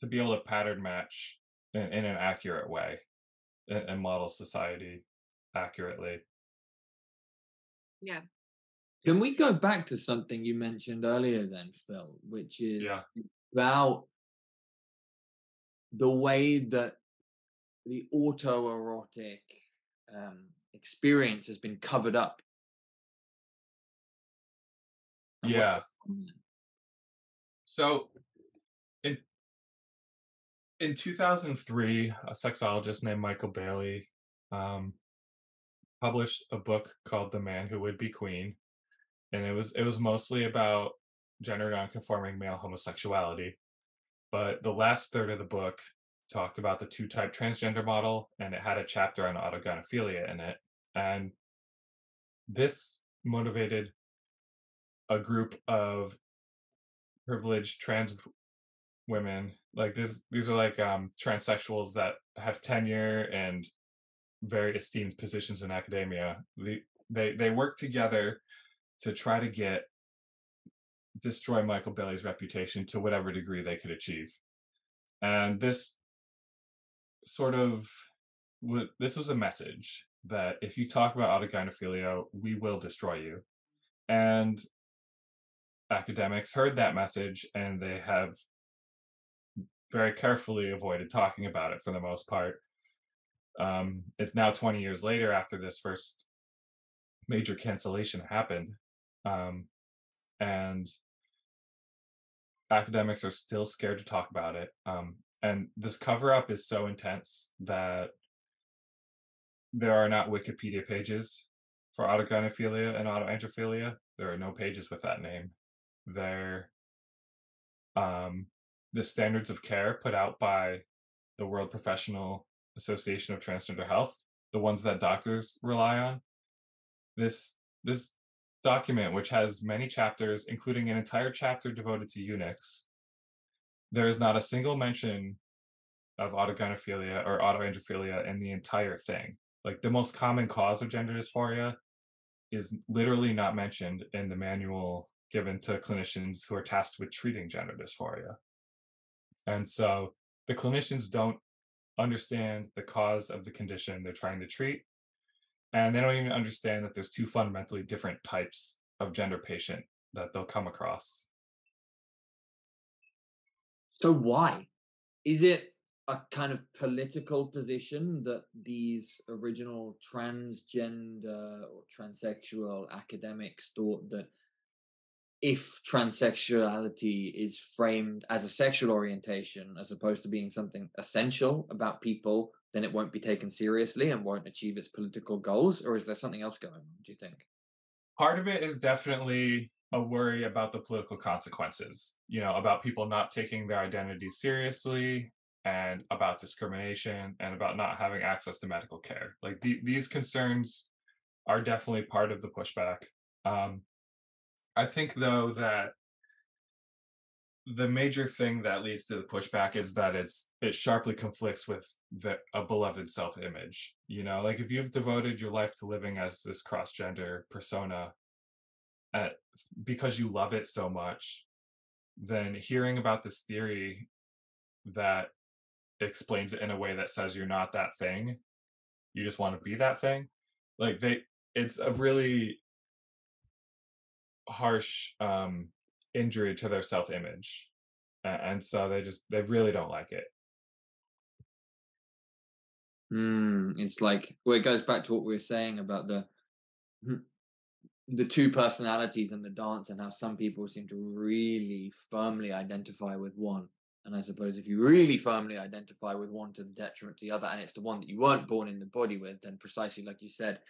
to be able to pattern match in, in an accurate way and, and model society accurately. Yeah. Can we go back to something you mentioned earlier, then, Phil, which is Yeah. about the way that the autoerotic um, experience has been covered up? And Yeah. going on there? So in in 2003, a sexologist named Michael Bailey um, published a book called "The Man Who Would Be Queen," and it was it was mostly about gender nonconforming male homosexuality. But the last third of the book talked about the two type transgender model, and it had a chapter on autogynephilia in it. And this motivated a group of privileged trans women like this these are like um transsexuals that have tenure and very esteemed positions in academia. They they, they work together to try to get destroy michael bailey's reputation to whatever degree they could achieve. And this sort of this was a message that if you talk about autogynephilia we will destroy you. And academics heard that message and they have very carefully avoided talking about it for the most part. Um, it's now 20 years later after this first major cancellation happened. Um, and academics are still scared to talk about it. Um, and this cover up is so intense that there are not Wikipedia pages for autogynephilia and autoandrophilia. There are no pages with that name. There, um, the standards of care put out by the World Professional Association of Transgender Health, the ones that doctors rely on. This this document, which has many chapters, including an entire chapter devoted to eunuchs, there is not a single mention of autogynephilia or autoandrophilia in the entire thing. Like the most common cause of gender dysphoria is literally not mentioned in the manual given to clinicians who are tasked with treating gender dysphoria. And so the clinicians don't understand the cause of the condition they're trying to treat. And they don't even understand that there's two fundamentally different types of gender patient that they'll come across. So why? Is it a kind of political position that these original transgender or transsexual academics thought that if transsexuality is framed as a sexual orientation as opposed to being something essential about people, then it won't be taken seriously and won't achieve its political goals? Or is there something else going on, do you think? Part of it is definitely a worry about the political consequences, you know, about people not taking their identity seriously and about discrimination and about not having access to medical care. Like the, these concerns are definitely part of the pushback. Um, I think though that the major thing that leads to the pushback is that it's it sharply conflicts with the a beloved self-image. You know, like if you've devoted your life to living as this cross-gender persona at, because you love it so much, then hearing about this theory that explains it in a way that says you're not that thing, you just want to be that thing, like they it's a really harsh um injury to their self-image and so they just they really don't like it Mm, it's like well, it goes back to what we were saying about the hmm, the two personalities and the dance and how some people seem to really firmly identify with one. And I suppose if you really firmly identify with one to the detriment to the other, and it's the one that you weren't born in the body with, then precisely like you said,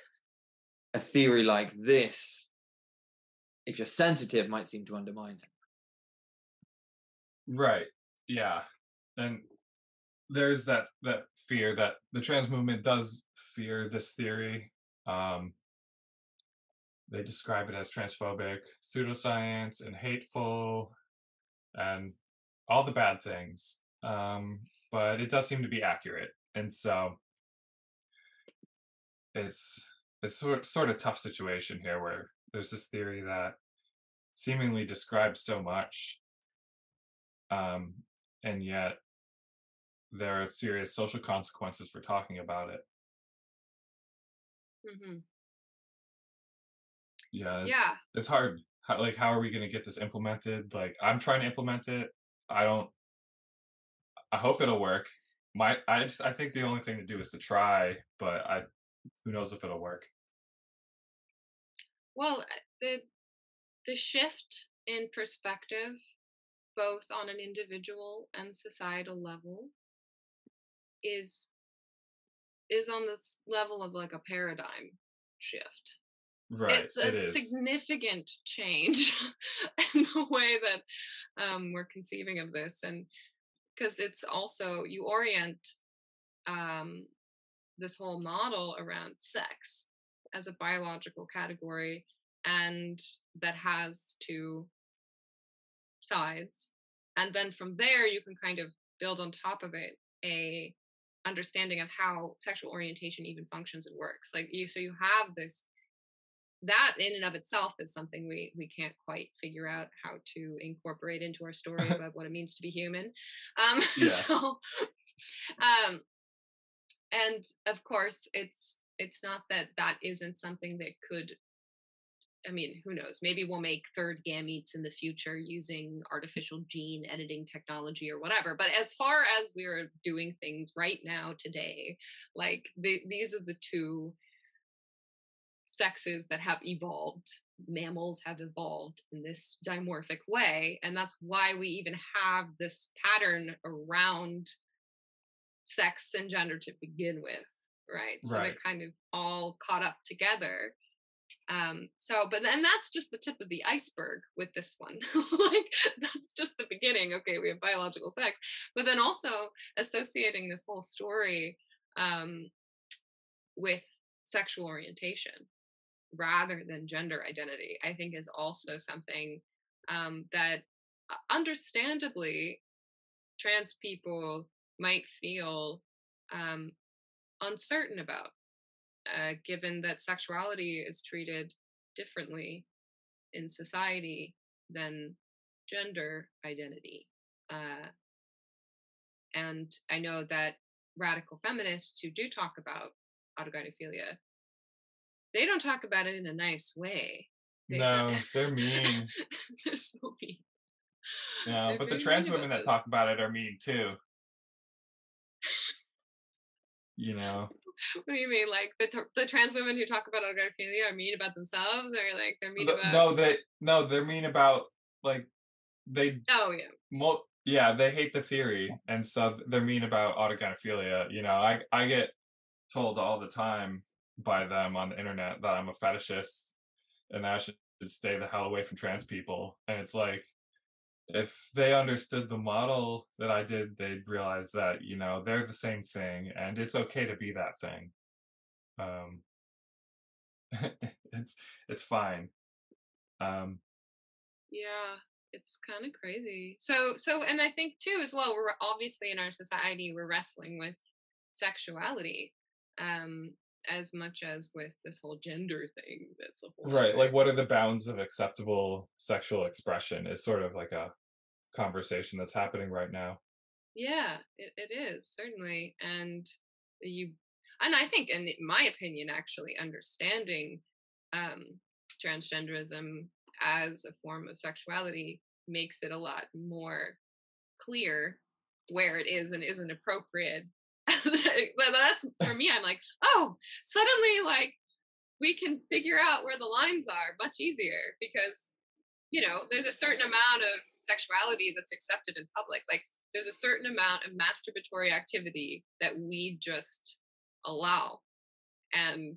a theory like this, if you're sensitive, might seem to undermine it. right yeah and there's that that fear that the trans movement does fear this theory um they describe it as transphobic pseudoscience and hateful and all the bad things um but it does seem to be accurate and so it's it's sort sort of tough situation here where there's this theory that seemingly describes so much um and yet there are serious social consequences for talking about it. Hmm yeah it's, Yeah. it's hard. How, like how are we going to get this implemented? Like i'm trying to implement it. I don't i hope it'll work. My i just i think the only thing to do is to try but i who knows if it'll work Well, uh, the the shift in perspective, both on an individual and societal level, is is on this level of like a paradigm shift. right it's a it significant change in the way that um, we're conceiving of this, and because it's also you orient um, this whole model around sex as a biological category and that has two sides. And then from there you can kind of build on top of it a understanding of how sexual orientation even functions and works. Like you so you have this that in and of itself is something we we can't quite figure out how to incorporate into our story about what it means to be human. Um Yeah. so um and of course it's it's not that that isn't something that could i mean who knows? Maybe we'll make third gametes in the future using artificial gene editing technology or whatever but as far as we're doing things right now today like the, these are the two sexes that have evolved. Mammals have evolved in this dimorphic way and that's why we even have this pattern around sex and gender to begin with right? So Right. they're kind of all caught up together. Um so but then that's just the tip of the iceberg with this one. Like that's just the beginning. Okay we have biological sex but then also associating this whole story um with sexual orientation rather than gender identity i think is also something um that uh, understandably trans people might feel um uncertain about uh, given that sexuality is treated differently in society than gender identity. Uh, and I know that radical feminists who do talk about autogynephilia, they don't talk about it in a nice way. They no they're mean They're so mean. yeah They're but the trans women that talk about it are mean too you know What do you mean? Like the t- the trans women who talk about autogynephilia are mean about themselves, or like they're mean The- about? no they no they're mean about like they Oh yeah. Mo- yeah, they hate the theory, and so they're mean about autogynephilia. You know, I I get told all the time by them on the internet that I'm a fetishist and I should stay the hell away from trans people. And it's like, if they understood the model that I did, they'd realize that you know they're the same thing, and it's okay to be that thing. Um, it's it's fine. Um, Yeah, it's kind of crazy. So, so, and I think too, as well, we're obviously in our society, we're wrestling with sexuality um, as much as with this whole gender thing. That's a whole right other- like what are the bounds of acceptable sexual expression is sort of like a conversation that's happening right now Yeah, it, it is certainly, and you, and I think, in my opinion, actually understanding um, transgenderism as a form of sexuality makes it a lot more clear where it is and isn't appropriate. That's for me. I'm like, oh, suddenly, like we can figure out where the lines are much easier because you know there's a certain amount of sexuality that's accepted in public like there's a certain amount of masturbatory activity that we just allow and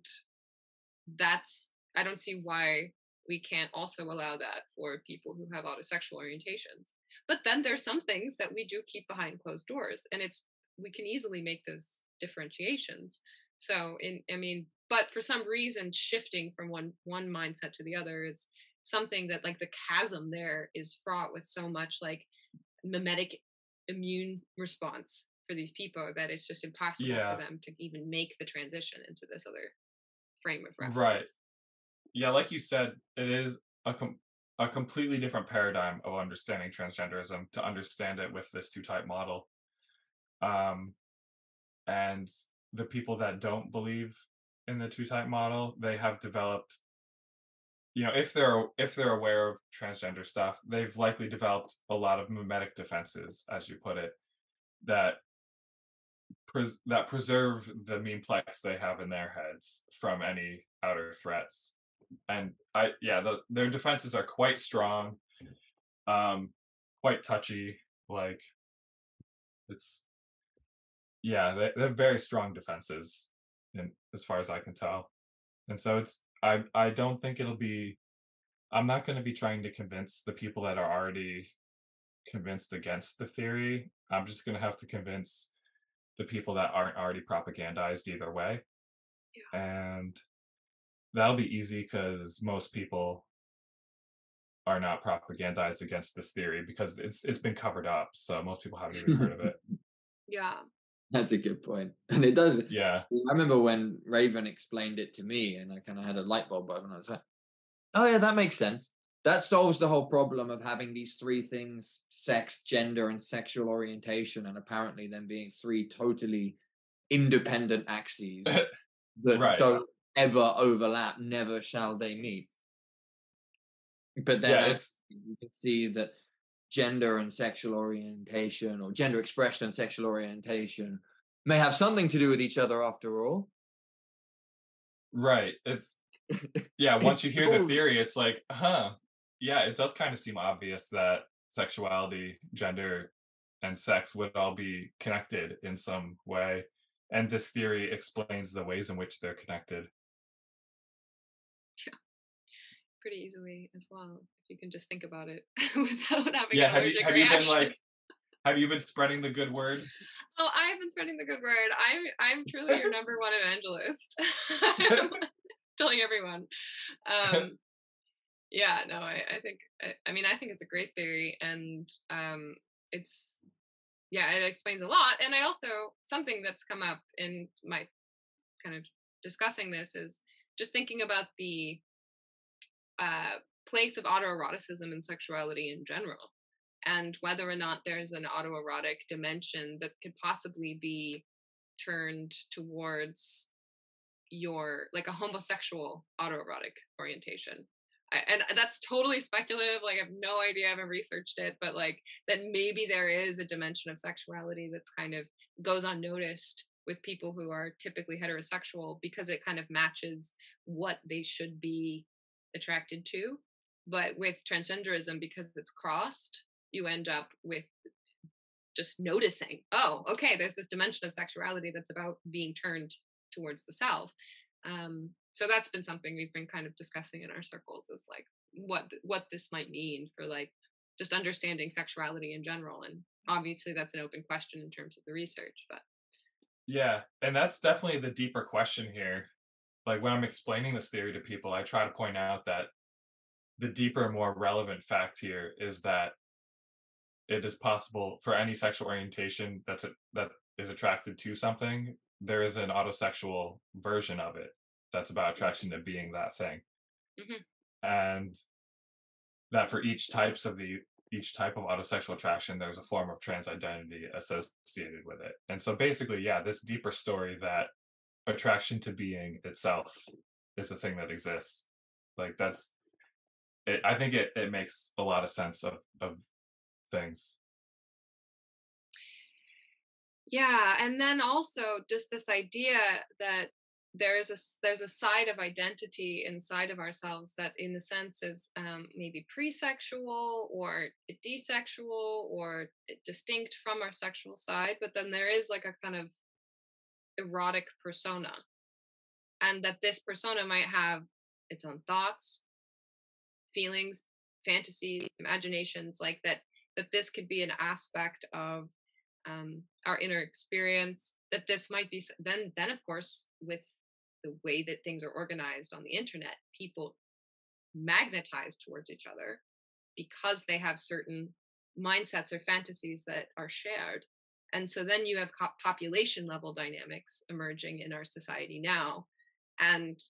that's i don't see why we can't also allow that for people who have autosexual orientations but then there's some things that we do keep behind closed doors and it's we can easily make those differentiations so in i mean but for some reason shifting from one one mindset to the other is something that like the chasm there is fraught with so much like memetic immune response for these people that it's just impossible Yeah. for them to even make the transition into this other frame of reference. Right. yeah like you said it is a com- a completely different paradigm of understanding transgenderism to understand it with this two type model. Um, and the people that don't believe in the two type model, they have developed you know if they're if they're aware of transgender stuff they've likely developed a lot of memetic defenses as you put it that pres- that preserve the memeplex they have in their heads from any outer threats. And i yeah the, their defenses are quite strong um quite touchy like it's yeah they, they're very strong defenses in, as far as i can tell and so it's I I don't think it'll be I'm not going to be trying to convince the people that are already convinced against the theory. I'm just going to have to convince the people that aren't already propagandized either way. Yeah. And that'll be easy cuz most people are not propagandized against this theory because it's it's been covered up. So most people haven't even heard of it. Yeah. That's a good point. And it does. Yeah. I remember when Raven explained it to me and I kind of had a light bulb and I was like, oh, yeah, that makes sense. That solves the whole problem of having these three things sex, gender, and sexual orientation, and apparently them being three totally independent axes that right. don't ever overlap, never shall they meet. But then yeah, you can see that gender and sexual orientation or gender expression and sexual orientation may have something to do with each other after all. Right. It's yeah, once you hear the theory, it's like, huh, yeah, it does kind of seem obvious that sexuality, gender, and sex would all be connected in some way. And this theory explains the ways in which they're connected. Pretty easily as well if you can just think about it without having yeah, have you, have you been like have you been spreading the good word? Oh, I've been spreading the good word. I'm I'm truly your number one evangelist. telling everyone. Um, yeah, no, I, I think I, I, mean I think it's a great theory, and um, it's yeah, it explains a lot. And I also something that's come up in my kind of discussing this is just thinking about the uh, place of autoeroticism and sexuality in general and whether or not there's an autoerotic dimension that could possibly be turned towards your like a homosexual autoerotic orientation. I, and that's totally speculative like i have no idea i haven't researched it but like that maybe there is a dimension of sexuality that's kind of goes unnoticed with people who are typically heterosexual because it kind of matches what they should be attracted to but with transgenderism, because it's crossed, you end up with just noticing, oh, okay, there's this dimension of sexuality that's about being turned towards the self. Um, so that's been something we've been kind of discussing in our circles is like what what this might mean for like just understanding sexuality in general. And obviously that's an open question in terms of the research, but yeah, and that's definitely the deeper question here. Like when I'm explaining this theory to people, I try to point out that the deeper, more relevant fact here is that it is possible for any sexual orientation that's a, that is attracted to something. There is an autosexual version of it that's about attraction to being that thing, mm-hmm. and that for each types of the each type of autosexual attraction, there's a form of trans identity associated with it. And so basically, yeah, this deeper story that attraction to being itself is the thing that exists. Like that's it, I think it, it makes a lot of sense of, of things. Yeah, and then also just this idea that there's a there's a side of identity inside of ourselves that in a sense is um, maybe pre-sexual or desexual or distinct from our sexual side but then there is like a kind of erotic persona and that this persona might have its own thoughts feelings fantasies imaginations like that that this could be an aspect of um, our inner experience that this might be then then of course with the way that things are organized on the internet people magnetize towards each other because they have certain mindsets or fantasies that are shared and so then you have population level dynamics emerging in our society now and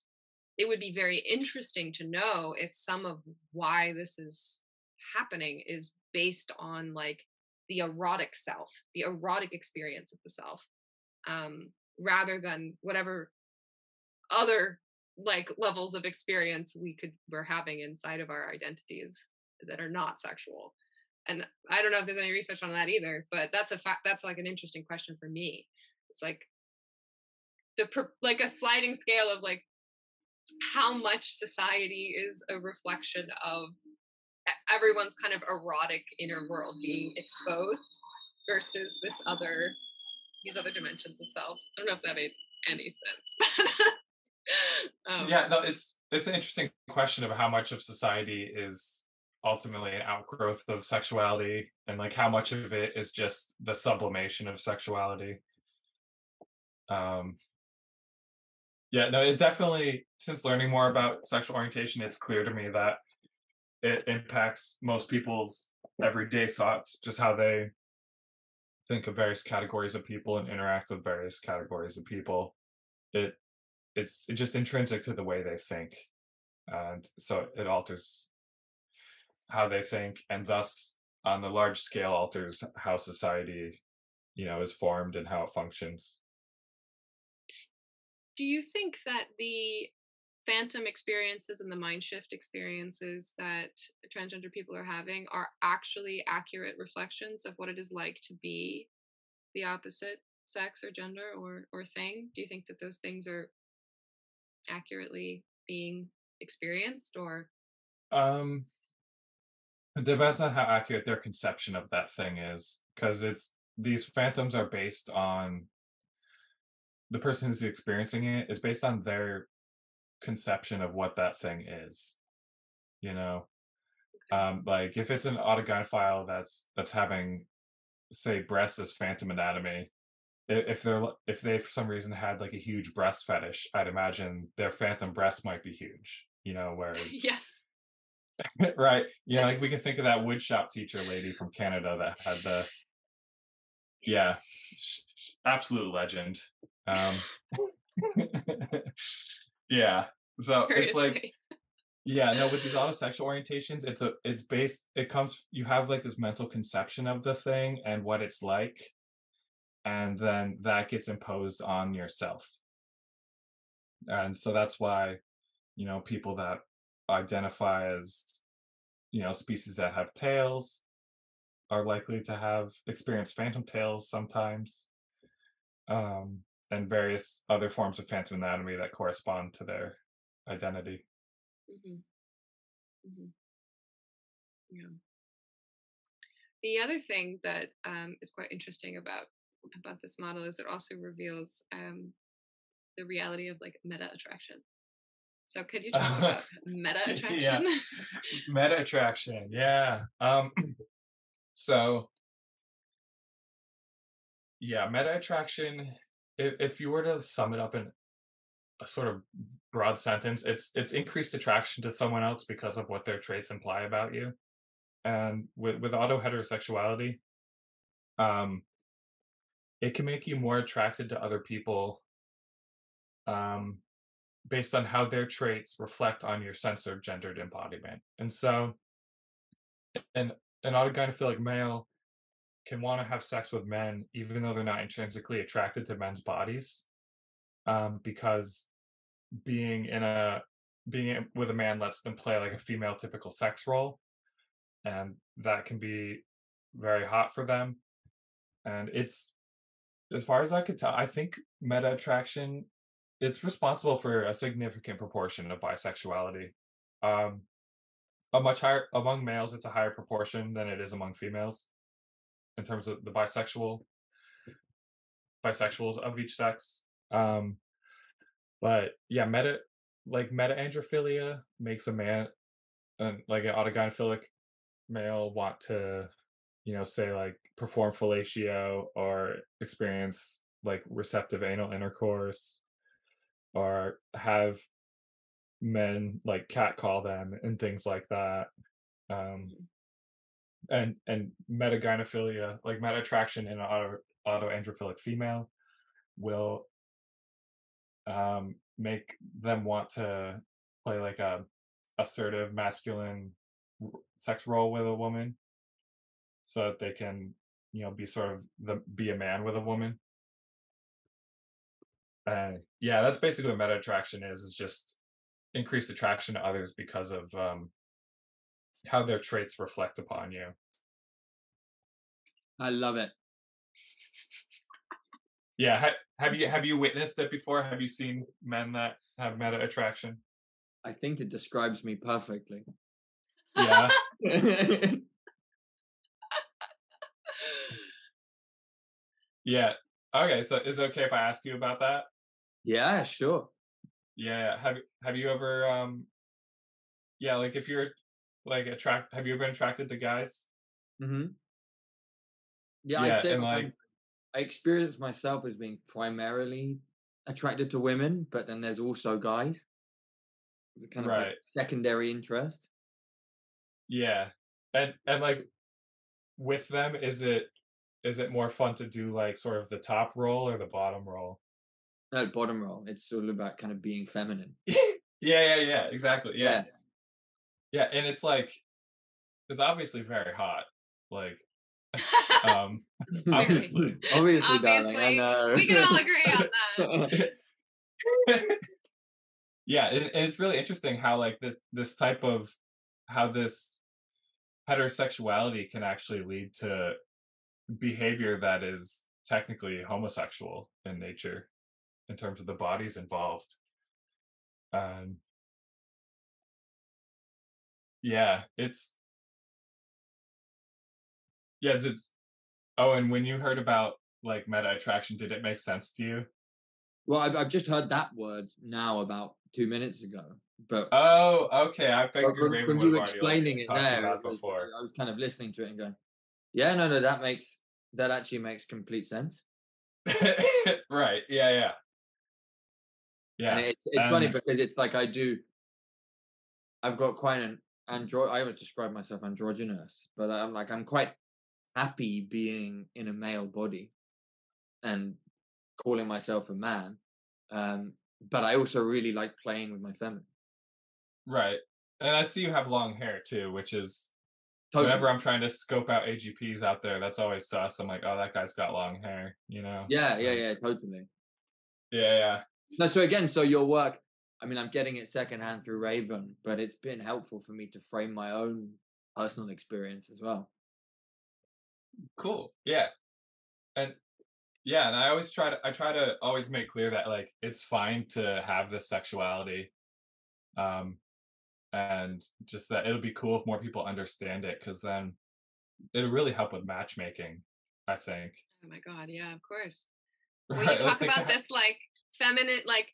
it would be very interesting to know if some of why this is happening is based on like the erotic self, the erotic experience of the self, um, rather than whatever other like levels of experience we could we're having inside of our identities that are not sexual. And I don't know if there's any research on that either, but that's a fact. That's like an interesting question for me. It's like the like a sliding scale of like how much society is a reflection of everyone's kind of erotic inner world being exposed versus this other these other dimensions of self. I don't know if that made any sense. um, yeah, no, it's it's an interesting question of how much of society is ultimately an outgrowth of sexuality and like how much of it is just the sublimation of sexuality. Um yeah, no, it definitely since learning more about sexual orientation, it's clear to me that it impacts most people's everyday thoughts, just how they think of various categories of people and interact with various categories of people. It it's just intrinsic to the way they think. And so it alters how they think and thus on the large scale alters how society, you know, is formed and how it functions. Do you think that the phantom experiences and the mind shift experiences that transgender people are having are actually accurate reflections of what it is like to be the opposite sex or gender or or thing do you think that those things are accurately being experienced or um it depends on how accurate their conception of that thing is because it's these phantoms are based on the person who's experiencing it is based on their conception of what that thing is you know? Um like if it's an autogynephile that's that's having say breasts as phantom anatomy if they're if they for some reason had like a huge breast fetish i'd imagine their phantom breast might be huge you know whereas yes right. Yeah like we can think of that woodshop teacher lady from canada that had the yeah. Absolute legend. Um yeah. So it's like yeah no with these autosexual orientations it's a it's based it comes you have like this mental conception of the thing and what it's like and then that gets imposed on yourself. And so that's why you know people that identify as you know species that have tails are likely to have experienced phantom tails sometimes um, and various other forms of phantom anatomy that correspond to their identity mm-hmm. Mm-hmm. yeah the other thing that um, is quite interesting about about this model is it also reveals um, the reality of like meta attraction. So could you talk about meta attraction? yeah. Meta attraction, yeah. Um, so yeah, meta attraction. If, if you were to sum it up in a sort of broad sentence, it's it's increased attraction to someone else because of what their traits imply about you. And with with auto heterosexuality, um, it can make you more attracted to other people um, based on how their traits reflect on your sense of gendered embodiment. And so, an an autogynephilia male can want to have sex with men even though they're not intrinsically attracted to men's bodies, um, because being in a being with a man lets them play like a female typical sex role, and that can be very hot for them. And it's as far as I could tell, I think meta attraction it's responsible for a significant proportion of bisexuality. Um, a much higher among males, it's a higher proportion than it is among females in terms of the bisexual bisexuals of each sex. Um, but yeah, meta like meta androphilia makes a man like an autogynephilic male want to you know, say like perform fellatio or experience like receptive anal intercourse or have men like catcall them and things like that. Um, and and metagynephilia, like meta attraction in an auto autoandrophilic female, will um, make them want to play like a assertive masculine sex role with a woman so that they can you know be sort of the be a man with a woman and yeah that's basically what meta attraction is is just increased attraction to others because of um how their traits reflect upon you. I love it. Yeah ha- have you have you witnessed it before? Have you seen men that have meta attraction i think it describes me perfectly. Yeah? Yeah okay so is it okay if i ask you about that? Yeah sure. Yeah have have you ever um yeah like if you're like attract have you ever been attracted to guys? Mm-hmm. Yeah, yeah i'd say like i experience myself as being primarily attracted to women but then there's also guys. It's a kind of like secondary interest. Yeah and and like with them is it is it more fun to do like sort of the top role or the bottom role no bottom roll it's all about kind of being feminine. Yeah yeah yeah exactly yeah. Yeah and it's like it's obviously very hot like um obviously. Obviously, darling i Obviously. know. we can all agree on that. yeah and, and it's really interesting how like this this type of how this heterosexuality can actually lead to behavior that is technically homosexual in nature in terms of the bodies involved um yeah it's yeah it's, it's oh and when you heard about like meta attraction did it make sense to you well I've, I've just heard that word now about two minutes ago but Oh, okay. I figured from, Raven you like, explaining it there, it was- before. I was kind of listening to it and going, "Yeah, no, no, that makes that actually makes complete sense." right. Yeah. Yeah. Yeah. And it's it's funny because it's like I do. I've got quite an andro. I always describe myself androgynous, but I'm like I'm quite happy being in a male body, and calling myself a man. Um, but I also really like playing with my feminine. right. And I see you have long hair too, which is Totally. whenever I'm trying to scope out AGPs out there, that's always sus. I'm like, oh, that guy's got long hair. You know? Yeah, yeah, yeah, totally. Yeah. Yeah. No, so again, so your work, I mean, I'm getting it secondhand through Raven, but it's been helpful for me to frame my own personal experience as well. cool yeah and yeah and i always try to i try to always make clear that like it's fine to have this sexuality um and just that it'll be cool if more people understand it because then it'll really help with matchmaking i think Oh my god, yeah, of course. When Right, you talk about this like feminine like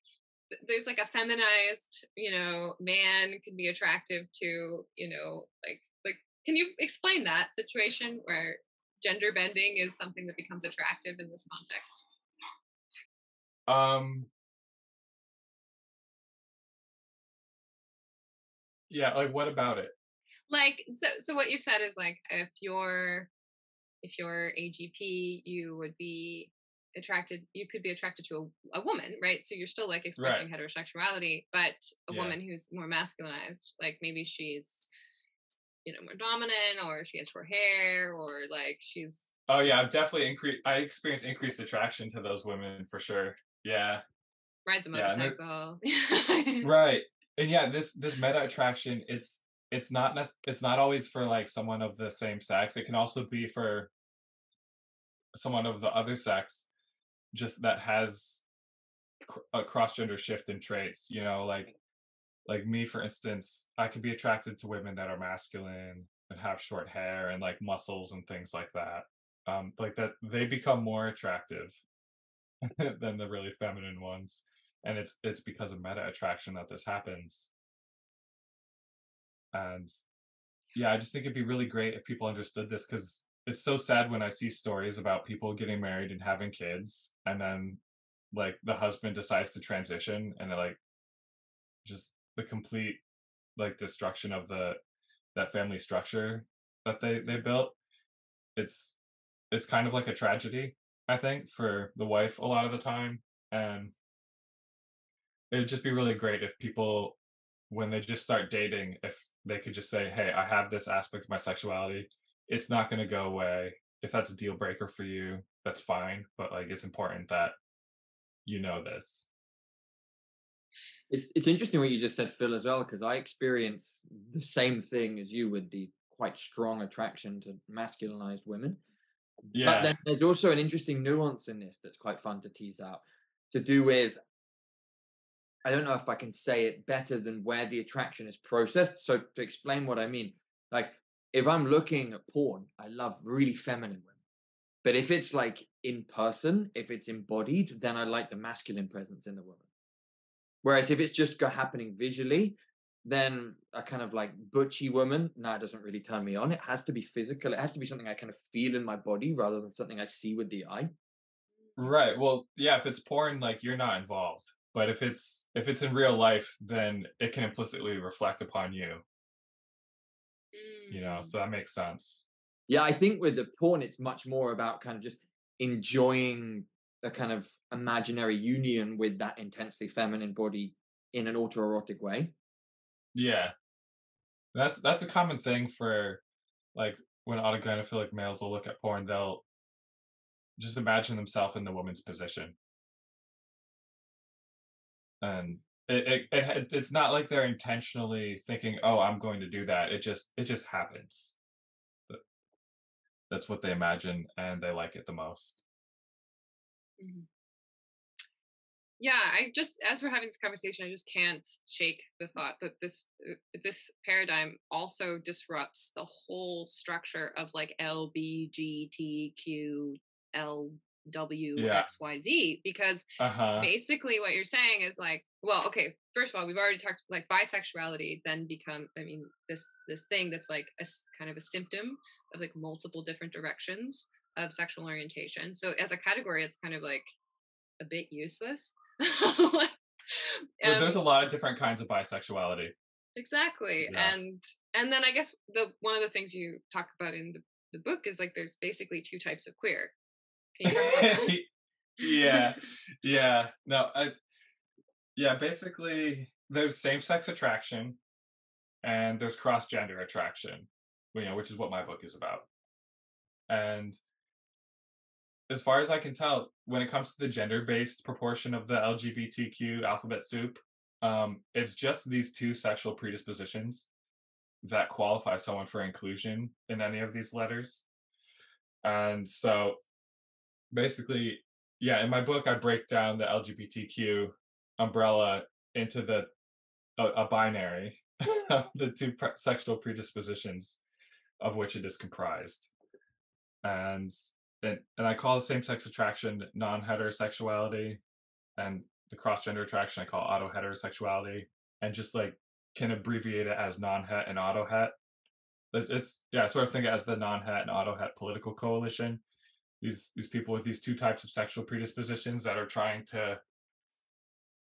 there's like a feminized, you know, man can be attractive to, you know, like like can you explain that situation where gender bending is something that becomes attractive in this context? um yeah like what about it? Like so so what you've said is like if you're if you're agp you would be attracted you could be attracted to a, a woman right? So you're still like expressing heterosexuality but a Yeah. woman who's more masculinized like maybe she's you know more dominant or she has short hair or like she's oh yeah i've definitely increased i experienced increased attraction to those women for sure. Yeah. Rides a Yeah, motorcycle. Right and yeah this this meta attraction it's it's not nec- it's not always for like someone of the same sex. It can also be for someone of the other sex just that has cr- a cross gender shift in traits you know like like me for instance i could be attracted to women that are masculine and have short hair and like muscles and things like that. Um like that they become more attractive than the really feminine ones and it's it's because of meta attraction that this happens. And yeah i just think it'd be really great if people understood this because it's so sad when i see stories about people getting married and having kids and then like the husband decides to transition and like just the complete like destruction of the that family structure that they they built. It's it's kind of like a tragedy i think for the wife a lot of the time and it'd just be really great if people when they just start dating, if they could just say, "Hey, I have this aspect of my sexuality. It's not going to go away. If that's a deal breaker for you, that's fine. But like, it's important that you know this." It's it's interesting what you just said, Phil, as well, because I experience the same thing as you with the quite strong attraction to masculinized women. Yeah. But then there's also an interesting nuance in this that's quite fun to tease out to do with I don't know if I can say it better than where the attraction is processed. So to explain what I mean, like if I'm looking at porn, I love really feminine women. But if it's like in person, if it's embodied, then I like the masculine presence in the woman. Whereas if it's just happening visually, then a kind of like butchy woman, no, it doesn't really turn me on. It has to be physical. It has to be something I kind of feel in my body rather than something I see with the eye. Right. Well, yeah, if it's porn, like you're not involved. But if it's if it's in real life, then it can implicitly reflect upon you. You know, Mm. so that makes sense. Yeah, I think with the porn, it's much more about kind of just enjoying a kind of imaginary union with that intensely feminine body in an autoerotic way. Yeah. That's that's a common thing for like when autogynephilic males will look at porn, they'll just imagine themselves in the woman's position. And it, it, it it's not like they're intentionally thinking, "Oh, I'm going to do that." It just it just happens. That's what they imagine and they like it the most. Mhm. Yeah, I just as we're having this conversation, I just can't shake the thought that this uh, this paradigm also disrupts the whole structure of like L B G T Q L W Yeah. X Y Z because Uh-huh. basically what you're saying is like well okay first of all we've already talked like bisexuality then become i mean this this thing that's like a kind of a symptom of like multiple different directions of sexual orientation so as a category it's kind of like a bit useless But there's Um, a lot of different kinds of bisexuality. exactly Yeah. and and then i guess the one of the things you talk about in the, the book is like there's basically two types of queer yeah yeah no I, yeah basically there's same-sex attraction and there's cross-gender attraction you know which is what my book is about. And as far as i can tell when it comes to the gender-based proportion of the lgbtq alphabet soup um, it's just these two sexual predispositions that qualify someone for inclusion in any of these letters. And so basically yeah in my book i break down the lgbtq umbrella into the a, a binary of the two pre- sexual predispositions of which it is comprised. And and, and i call the same-sex attraction non-heterosexuality and the cross-gender attraction i call auto-heterosexuality and just like can abbreviate it as non-het and auto-het. It's yeah I sort of think it as the non-het and auto-het political coalition these these people with these two types of sexual predispositions that are trying to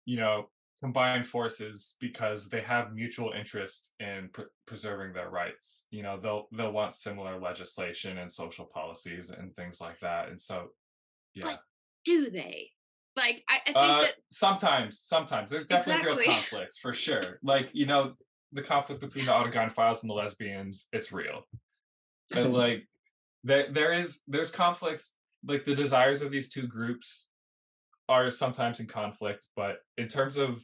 you know combine forces because they have mutual interest in pr- preserving their rights. You know they'll they'll want similar legislation and social policies and things like that and so yeah. But do they? Like i, I think uh, that sometimes sometimes. There's definitely Exactly. real conflicts for sure. Like you know the conflict between the autogynephiles and the lesbians it's real. And like there there is there's conflicts like the desires of these two groups are sometimes in conflict but in terms of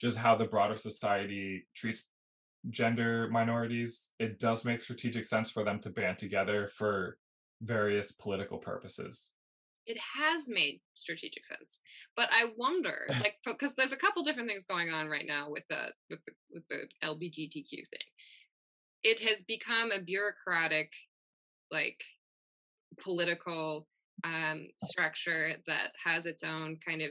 just how the broader society treats gender minorities it does make strategic sense for them to band together for various political purposes. It has made strategic sense but i wonder like because there's a couple different things going on right now with the with the with the lbgtq thing. It has become a bureaucratic like political um structure that has its own kind of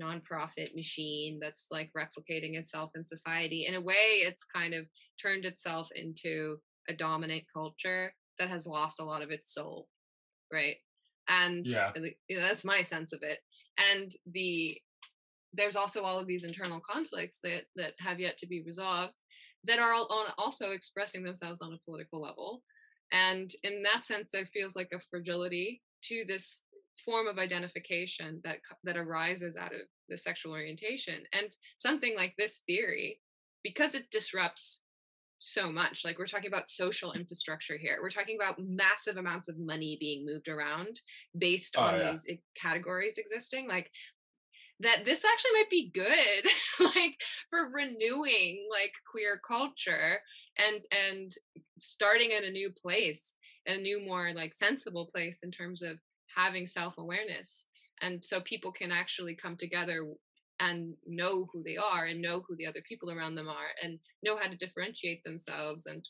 nonprofit machine that's like replicating itself in society. In a way it's kind of turned itself into a dominant culture that has lost a lot of its soul right? And Yeah. you know, that's my sense of it. And the there's also all of these internal conflicts that that have yet to be resolved that are all on, also expressing themselves on a political level and in that sense there feels like a fragility to this form of identification that that arises out of the sexual orientation and something like this theory because it disrupts so much like we're talking about social mm. infrastructure here we're talking about massive amounts of money being moved around based Oh, on yeah. these categories existing like that this actually might be good like for renewing like queer culture and and starting at a new place a new more like sensible place in terms of having self-awareness. And so people can actually come together and know who they are and know who the other people around them are and know how to differentiate themselves. And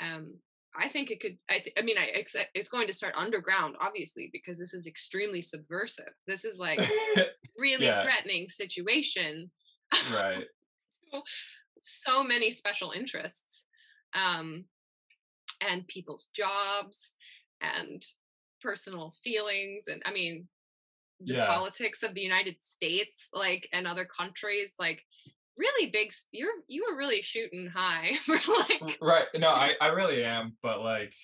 um i think it could i, th- I mean i ex- it's going to start underground obviously because this is extremely subversive. This is like really Yeah. threatening situation. Right. so many special interests um, and people's jobs and personal feelings and i mean the Yeah. politics of the united states like and other countries like really big you're you were really shooting high for like Right. No, I, I really am, but like,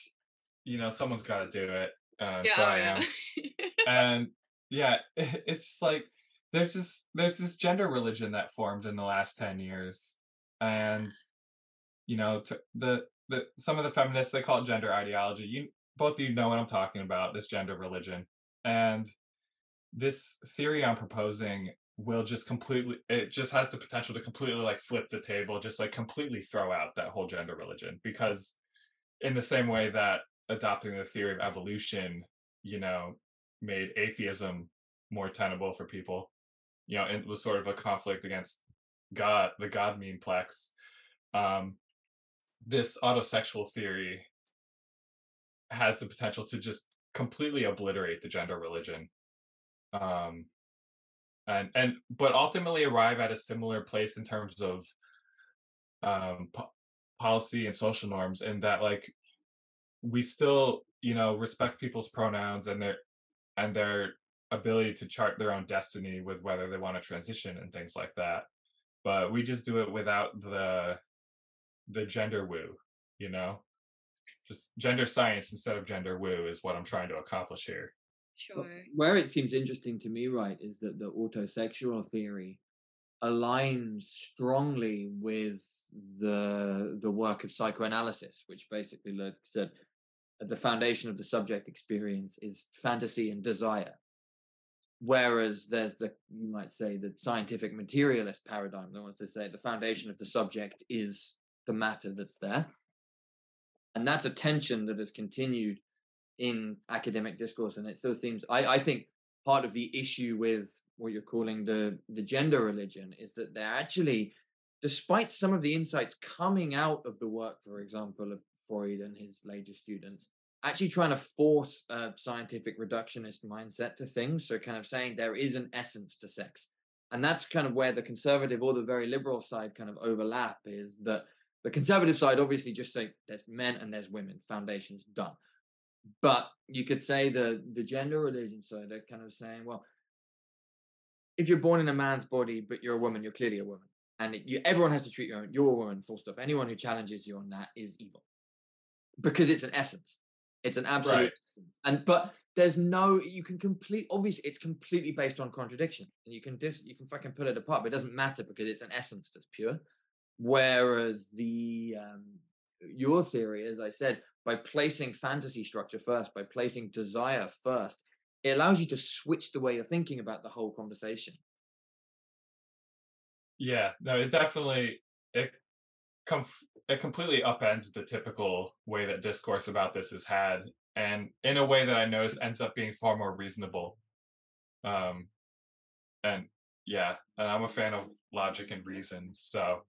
you know, someone's got to do it. Uh, yeah, so I yeah. am. and yeah, it's just like there's this there's this gender religion that formed in the last ten years, and you know, to, the the some of the feminists they call it gender ideology. You both of you know what I'm talking about. This gender religion, and this theory I'm proposing will just completely it just has the potential to completely like flip the table just like completely throw out that whole gender religion because in the same way that adopting the theory of evolution you know made atheism more tenable for people you know it was sort of a conflict against god the god memeplex um this autosexual theory has the potential to just completely obliterate the gender religion. Um and and but ultimately arrive at a similar place in terms of um po- policy and social norms and that like we still you know respect people's pronouns and their and their ability to chart their own destiny with whether they want to transition and things like that. But we just do it without the the gender woo you know? Just gender science instead of gender woo is what i'm trying to accomplish here. But sure Where it seems interesting to me, right, is that the autosexual theory aligns strongly with the the work of psychoanalysis, which basically looks at at the foundation of the subject experience is fantasy and desire. Whereas there's the you might say the scientific materialist paradigm that wants to say the foundation of the subject is the matter that's there. And that's a tension that has continued in academic discourse and it still seems I, I think part of the issue with what you're calling the the gender religion is that they're actually despite some of the insights coming out of the work for example of freud and his later students actually trying to force a scientific reductionist mindset to things so kind of saying there is an essence to sex and that's kind of where the conservative or the very liberal side kind of overlap is that the conservative side obviously just say there's men and there's women foundations done. But you could say the the gender religion side they're kind of saying well if you're born in a man's body but you're a woman you're clearly a woman. And you everyone has to treat you you're a woman full stop. Anyone who challenges you on that is evil. Because it's an essence. It's an absolute Right. essence. And but there's no you can complete obviously it's completely based on contradiction. And you can dis you can fucking pull it apart but it doesn't matter because it's an essence that's pure whereas the um your theory as i said by placing fantasy structure first, by placing desire first, it allows you to switch the way you're thinking about the whole conversation. Yeah, no, it definitely it com- it completely upends the typical way that discourse about this is had, and in a way that I notice ends up being far more reasonable. Um, and yeah, and I'm a fan of logic and reason, so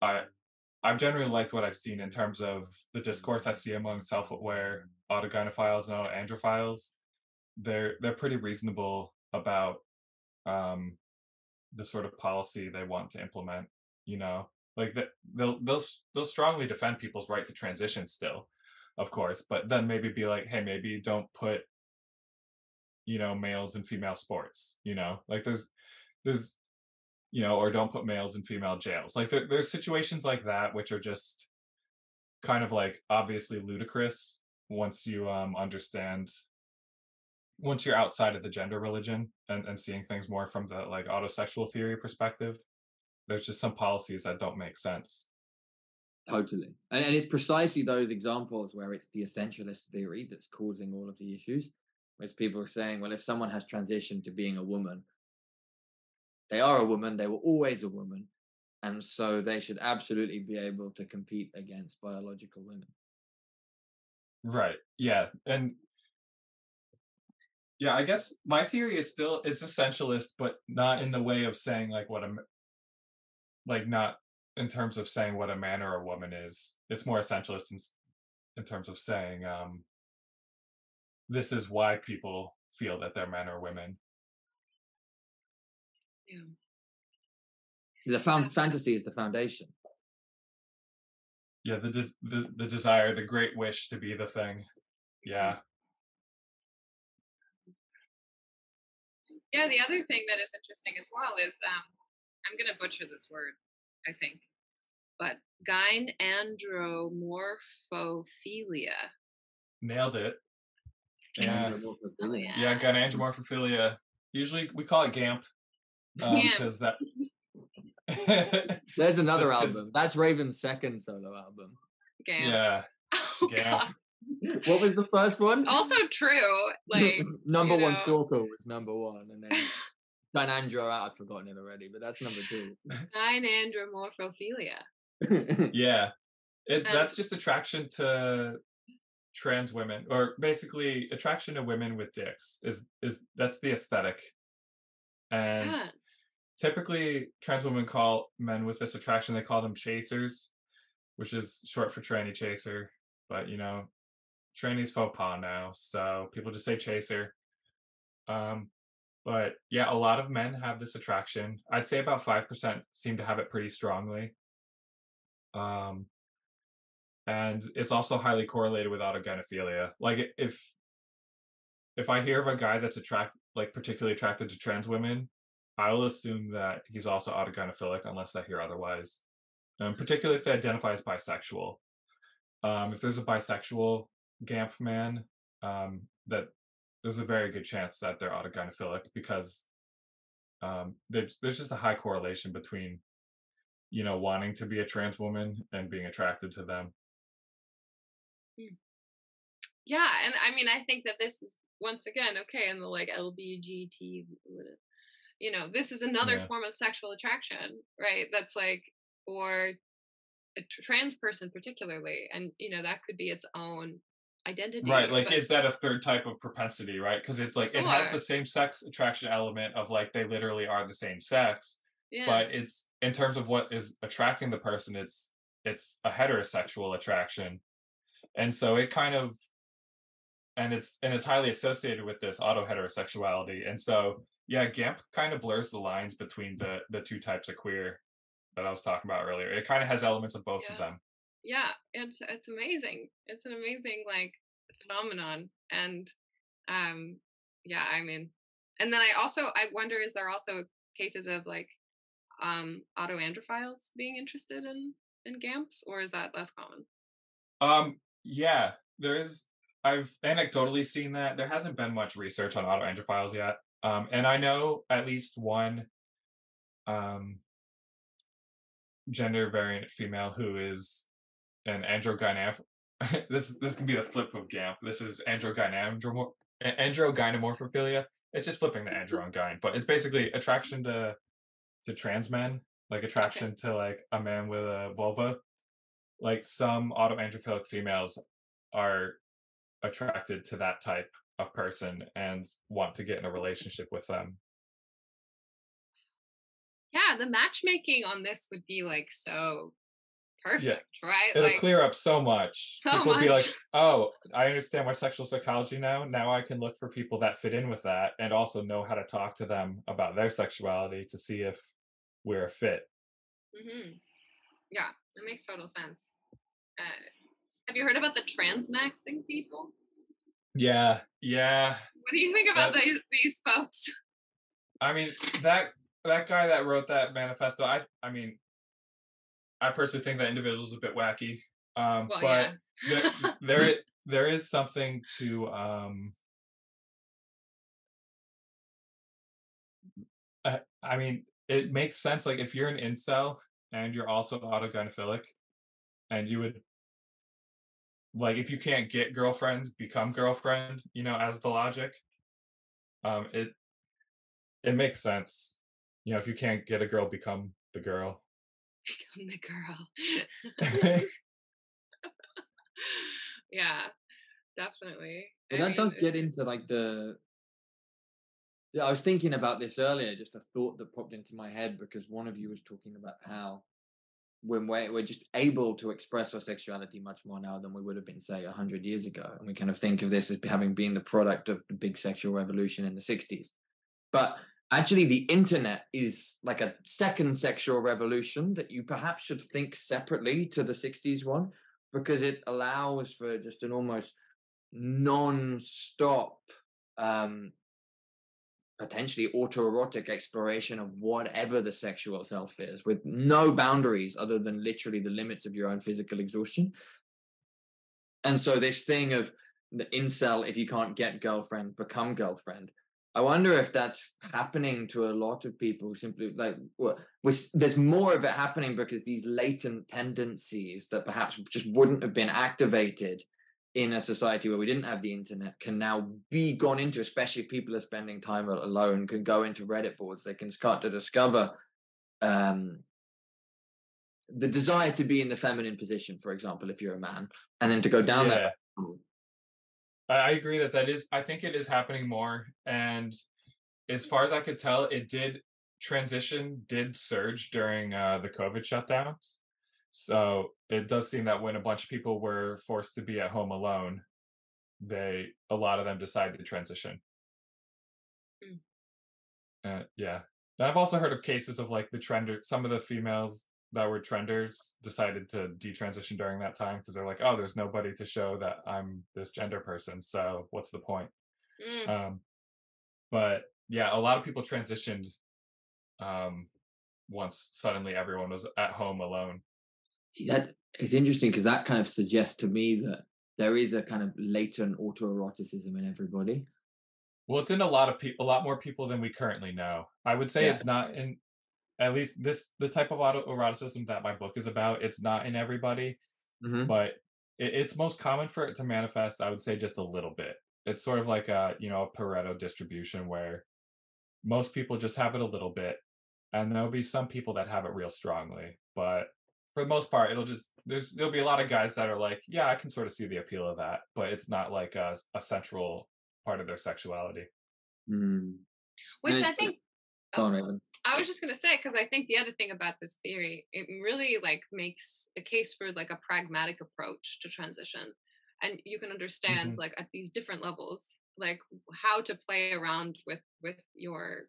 I I've generally liked what I've seen in terms of the discourse I see among self-aware autogynephiles and androphiles. They're they're pretty reasonable about um the sort of policy they want to implement you know like that they'll they'll they'll strongly defend people's right to transition still of course but then maybe be like hey maybe don't put you know males and female sports you know like there's there's you know or don't put males in female jails like there, there's situations like that which are just kind of like obviously ludicrous once you um understand once you're outside of the gender religion and, and seeing things more from the like autosexual theory perspective there's just some policies that don't make sense. Totally. And, and it's precisely those examples where it's the essentialist theory that's causing all of the issues. Whereas people are saying, well, if someone has transitioned to being a woman, they are a woman, they were always a woman. And so they should absolutely be able to compete against biological women. Right. Yeah. And yeah, I guess my theory is still it's essentialist, but not in the way of saying like what a like not in terms of saying what a man or a woman is. It's more essentialist in in terms of saying um this is why people feel that they're men or women. Yeah. The found fantasy is the foundation. Yeah, the, des- the the desire, the great wish to be the thing. Yeah. Yeah, the other thing that is interesting as well is um, I'm going to butcher this word, I think, but gynandromorphophilia. Nailed it. Yeah. Oh, yeah. Yeah, gynandromorphophilia. Usually we call it GAMP. Um, Gamp. Because that There's another album. That's Raven's second solo album. Gamp. yeah. Oh, Gamp. God. What was the first one? Also true. Like, number one know. stalker was number one, and then Gynandro, I've forgotten it already, but that's number two. gynandromorphophilia. Yeah. It And- that's just attraction to trans women or basically attraction to women with dicks is is that's the aesthetic. And Yeah. Typically trans women call men with this attraction they call them chasers, which is short for tranny chaser, but you know, tranny's faux pas now, so people just say chaser. Um but yeah, a lot of men have this attraction. I'd say about 5% seem to have it pretty strongly. Um and it's also highly correlated with autogynephilia. Like if if I hear of a guy that's attract like particularly attracted to trans women, I will assume that he's also autogynephilic unless I hear otherwise. Um, particularly if they identify as bisexual. Um, if there's a bisexual GAMP man, um, that there's a very good chance that they're autogynephilic because um, there's there's just a high correlation between, you know, wanting to be a trans woman and being attracted to them. Yeah, and I mean, I think that this is once again okay in the like LBGT, you know, this is another Yeah. form of sexual attraction, right? That's like or a trans person particularly, and you know that could be its own identity. Right, like but- is that a third type of propensity, right? Because it's like it has the same sex attraction element of like they literally are the same sex, yeah, but it's in terms of what is attracting the person it's it's a heterosexual attraction and so it kind of and it's and it's highly associated with this auto heterosexuality and so yeah gamp kind of blurs the lines between the the two types of queer that i was talking about earlier. It kind of has elements of both of them. Yeah, it's it's amazing. It's an amazing like phenomenon, and um, yeah, I mean, and then I also I wonder is there also cases of like um autoandrophiles being interested in in GAMPs, or is that less common? um yeah there's i've anecdotally seen that. There hasn't been much research on autoandrophiles yet um and i know at least one um gender variant female who is an androgynaph this this can be the flip of gamp this is androgynamdromor androgynomorphophilia it's just flipping the andro and gyne but it's basically attraction to to trans men like attraction to like a man with a vulva. Like some autoandrophilic females are attracted to that type of person and want to get in a relationship with them Yeah, the matchmaking on this would be like so perfect, right? it'll like clear up so much so people will be like oh i understand my sexual psychology now now i can look for people that fit in with that and also know how to talk to them about their sexuality to see if we're a fit mm-hmm. Yeah, it makes total sense. Uh, have you heard about the transmaxing people? Yeah yeah What do you think about That- these these folks? I mean that that guy that wrote that manifesto. I I mean, I personally think that individual's a bit wacky. Um, Well, but yeah. there there there is something to um. I, I mean, it makes sense. Like if you're an incel and you're also autogynephilic, and you would like if you can't get girlfriends, become girlfriend. You know, as the logic. Um, it it makes sense. You know, if you can't get a girl, become the girl. Become the girl. yeah, definitely. But that does get into like the yeah, I was thinking about this earlier, just a thought that popped into my head because one of you was talking about how when we're, we're just able to express our sexuality much more now than we would have been, say, 100 years ago. And we kind of think of this as having been the product of the big sexual revolution in the 60s. But actually, the internet is like a second sexual revolution that you perhaps should think separately to the 60s one because it allows for just an almost non stop um, potentially autoerotic exploration of whatever the sexual self is with no boundaries other than literally the limits of your own physical exhaustion. And so this thing of the incel if you can't get girlfriend become girlfriend. I wonder if that's happening to a lot of people simply like well, there's more of it happening because these latent tendencies that perhaps just wouldn't have been activated in a society where we didn't have the internet can now be gone into, especially if people are spending time alone, can go into Reddit boards. They can start to discover um, the desire to be in the feminine position, for example, if you're a man, and then to go down yeah. that. I agree that that is. I think it is happening more, and as far as I could tell, it did transition did surge during uh, the COVID shutdowns. So it does seem that when a bunch of people were forced to be at home alone, they a lot of them decided to transition. Mm. Uh, yeah, and I've also heard of cases of like the trender. Some of the females that were trenders decided to detransition during that time because they're like, oh, there's nobody to show that I'm this gender person. So what's the point? Mm. Um, but yeah, a lot of people transitioned um, once suddenly everyone was at home alone. That is interesting because that kind of suggests to me that there is a kind of latent autoeroticism in everybody. Well, it's in a lot of people, a lot more people than we currently know. I would say yeah. it's not in, at least this the type of autoeroticism that my book is about. It's not in everybody, mm-hmm. but it, it's most common for it to manifest. I would say just a little bit. It's sort of like a you know a Pareto distribution where most people just have it a little bit, and there'll be some people that have it real strongly. But for the most part, it'll just there's there'll be a lot of guys that are like, yeah, I can sort of see the appeal of that, but it's not like a, a central part of their sexuality. Mm. Which I think. Oh, I was just gonna say because I think the other thing about this theory, it really like makes a case for like a pragmatic approach to transition, and you can understand mm-hmm. like at these different levels, like how to play around with with your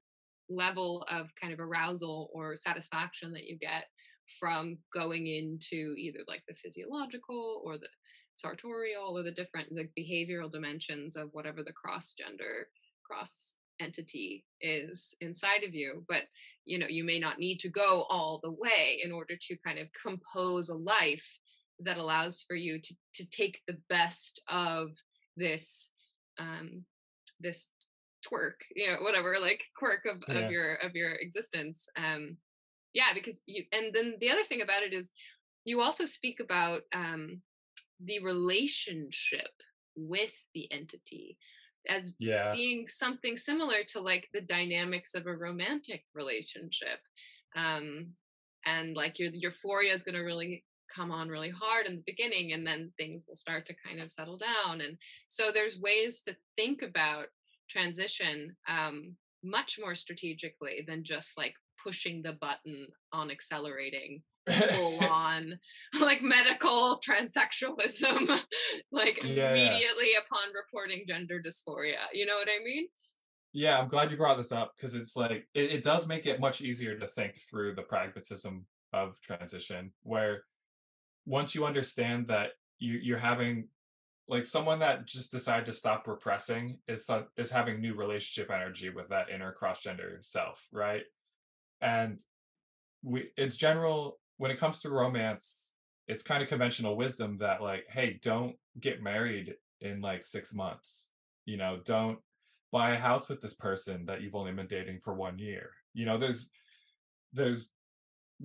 level of kind of arousal or satisfaction that you get from going into either like the physiological or the sartorial or the different the behavioral dimensions of whatever the cross gender cross entity is inside of you but you know you may not need to go all the way in order to kind of compose a life that allows for you to to take the best of this um this twerk you know whatever like quirk of, yeah. of your of your existence um yeah because you and then the other thing about it is you also speak about um the relationship with the entity as yeah. being something similar to like the dynamics of a romantic relationship um and like your euphoria is going to really come on really hard in the beginning and then things will start to kind of settle down and so there's ways to think about transition um much more strategically than just like pushing the button on accelerating full on like medical transsexualism like yeah, immediately yeah. upon reporting gender dysphoria you know what i mean yeah i'm glad you brought this up because it's like it, it does make it much easier to think through the pragmatism of transition where once you understand that you you're having like someone that just decided to stop repressing is is having new relationship energy with that inner cross gender self right and we it's general when it comes to romance it's kind of conventional wisdom that like hey don't get married in like six months. You know don't buy a house with this person that you've only been dating for one year. You know there's there's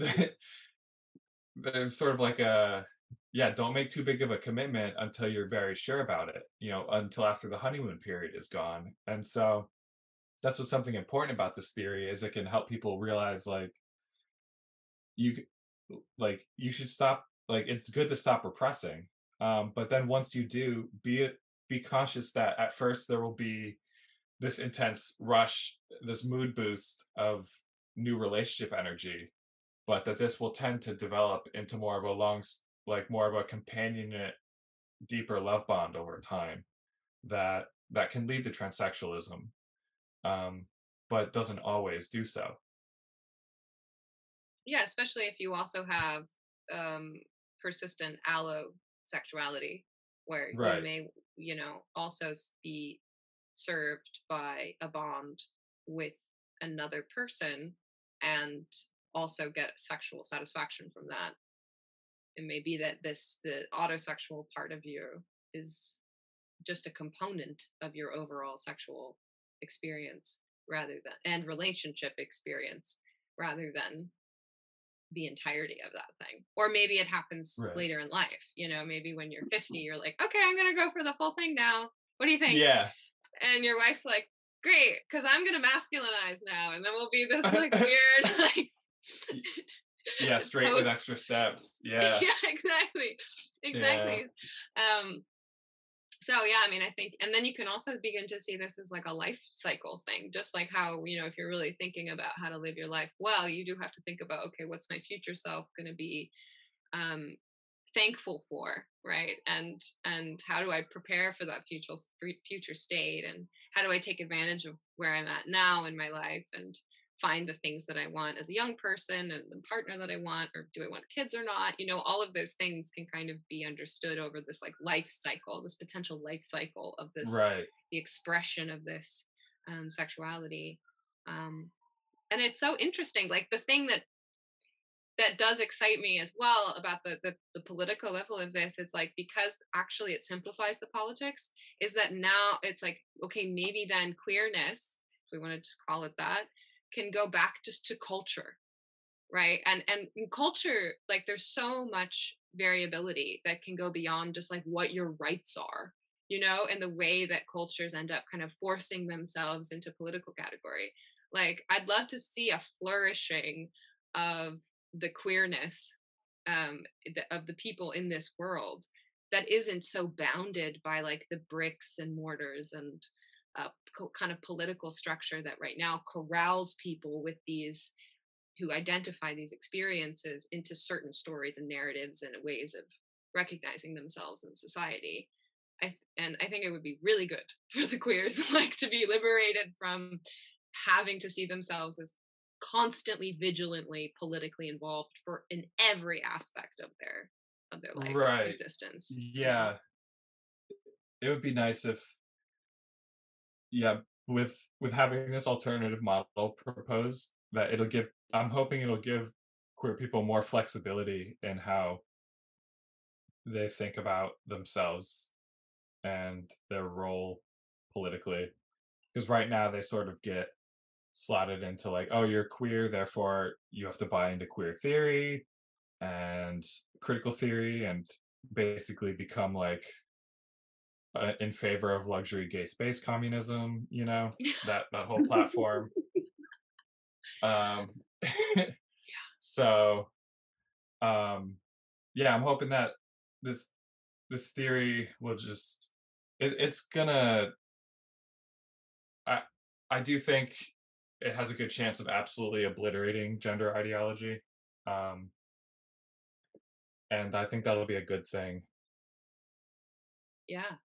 there's sort of like a yeah don't make too big of a commitment until you're very sure about it you know until after the honeymoon period is gone. And so that's what's something important about this theory is it can help people realize like you like you should stop like it's good to stop repressing um but then once you do be it be cautious that at first there will be this intense rush this mood boost of new relationship energy but that this will tend to develop into more of a long like more of a companionate deeper love bond over time that that can lead to transsexualism um, but doesn't always do so yeah especially if you also have um, persistent allosexuality where right. you may you know also be served by a bond with another person and also get sexual satisfaction from that it may be that this the autosexual part of you is just a component of your overall sexual experience rather than and relationship experience rather than the entirety of that thing. Or maybe it happens right. later in life you know maybe when you're 50 you're like okay i'm gonna go for the full thing now. What do you think? Yeah. And your wife's like great because i'm gonna masculinize now and then we'll be this like weird like yeah straight Post. with extra steps. Yeah yeah. exactly. Exactly. Yeah. um so yeah i mean i think and then you can also begin to see this as like a life cycle thing just like how you know if you're really thinking about how to live your life well you do have to think about okay what's my future self going to be um thankful for right? And and how do i prepare for that future future state? And how do i take advantage of where i'm at now in my life? And find the things that I want as a young person and the partner that I want, or do I want kids or not? You know, all of those things can kind of be understood over this like life cycle, this potential life cycle of this, right? The expression of this um, sexuality, um, and it's so interesting. Like the thing that that does excite me as well about the, the, the political level of this is like because actually it simplifies the politics is that now it's like okay maybe then queerness if we want to just call it that can go back just to culture right? And and in culture like there's so much variability that can go beyond just like what your rights are you know and the way that cultures end up kind of forcing themselves into political category. Like i'd love to see a flourishing of the queerness um of the people in this world that isn't so bounded by like the bricks and mortars and uh, kind of political structure that right now corrals people with these who identify these experiences into certain stories and narratives and ways of recognizing themselves in society. I th- and I think it would be really good for the queers like to be liberated from having to see themselves as constantly vigilantly politically involved for in every aspect of their of their life right. existence. Yeah. It would be nice if yeah, with with having this alternative model proposed, that it'll give. I'm hoping it'll give queer people more flexibility in how they think about themselves and their role politically because right now they sort of get slotted into like oh you're queer therefore you have to buy into queer theory and critical theory and basically become like uh, in favor of luxury gay space communism you know that that whole platform. Um yeah. so um yeah i'm hoping that this this theory will just it, it's gonna i i do think it has a good chance of absolutely obliterating gender ideology um and i think that'll be a good thing. Yeah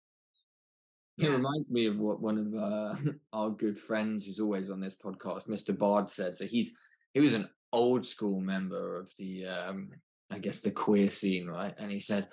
it reminds me of what one of uh, our good friends, who's always on this podcast, Mr. Bard, said. So he's he was an old school member of the, um, I guess, the queer scene, right? And he said,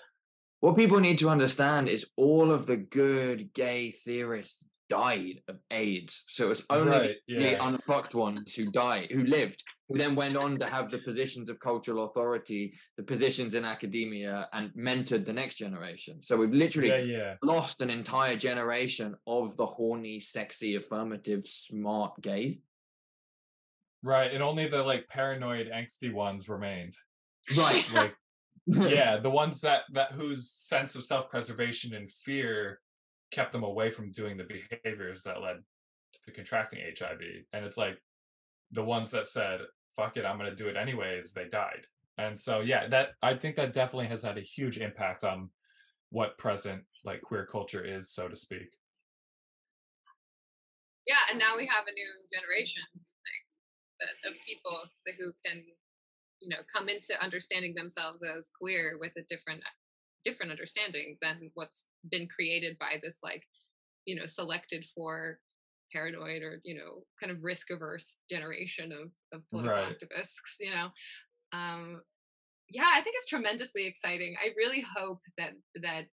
what people need to understand is all of the good gay theorists died of AIDS. So it's only right, yeah. the unfucked ones who died, who lived, who then went on to have the positions of cultural authority, the positions in academia, and mentored the next generation. So we've literally yeah, yeah. lost an entire generation of the horny, sexy, affirmative, smart gays. Right, and only the like paranoid, angsty ones remained. Right. Like, yeah, the ones that that whose sense of self-preservation and fear kept them away from doing the behaviors that led to contracting HIV. And it's like the ones that said, "Fuck it, I'm going to do it anyways," they died. And so, yeah, that I think that definitely has had a huge impact on what present like queer culture is, so to speak. Yeah, and now we have a new generation like, of people who can, you know, come into understanding themselves as queer with a different different understanding than what's been created by this like, you know, selected for paranoid or you know kind of risk averse generation of of political right. activists you know um yeah i think it's tremendously exciting i really hope that that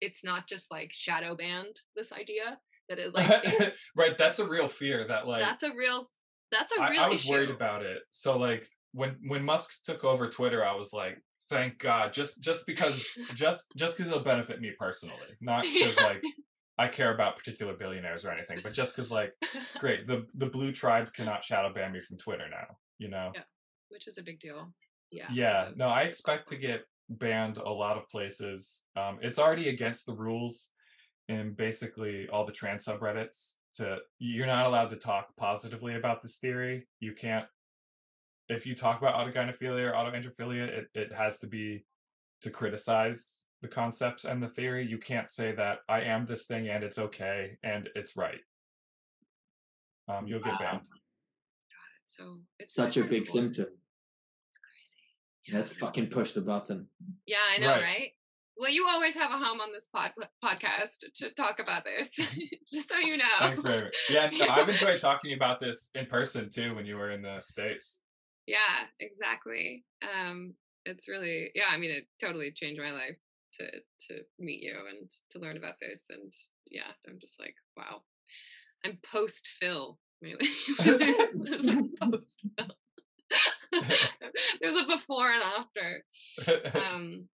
it's not just like shadow banned this idea that it like it, right that's a real fear that like that's a real that's a real I, I was issue. worried about it so like when when musk took over twitter i was like thank god just just because just just because it'll benefit me personally not because like i care about particular billionaires or anything but just because like great the the blue tribe cannot shadow ban me from twitter now you know? Yeah which is a big deal. Yeah yeah no i expect to get banned a lot of places um it's already against the rules in basically all the trans subreddits to you're not allowed to talk positively about this theory you can't if you talk about autogynephilia or autoandrophilia it, it has to be to criticize the concepts and the theory you can't say that i am this thing and it's okay and it's right um you'll get banned so it's such a big symptom it's crazy yeah. let's fucking push the button yeah i know right. right? Well, you always have a home on this pod- podcast to talk about this, just so you know. Thanks very much. Yeah, no, I've enjoyed talking about this in person too when you were in the States. Yeah, exactly. Um, it's really, yeah, I mean, it totally changed my life to to meet you and to learn about this. And yeah, I'm just like, wow. I'm post Phil, really. post Phil. There's a before and after. Um,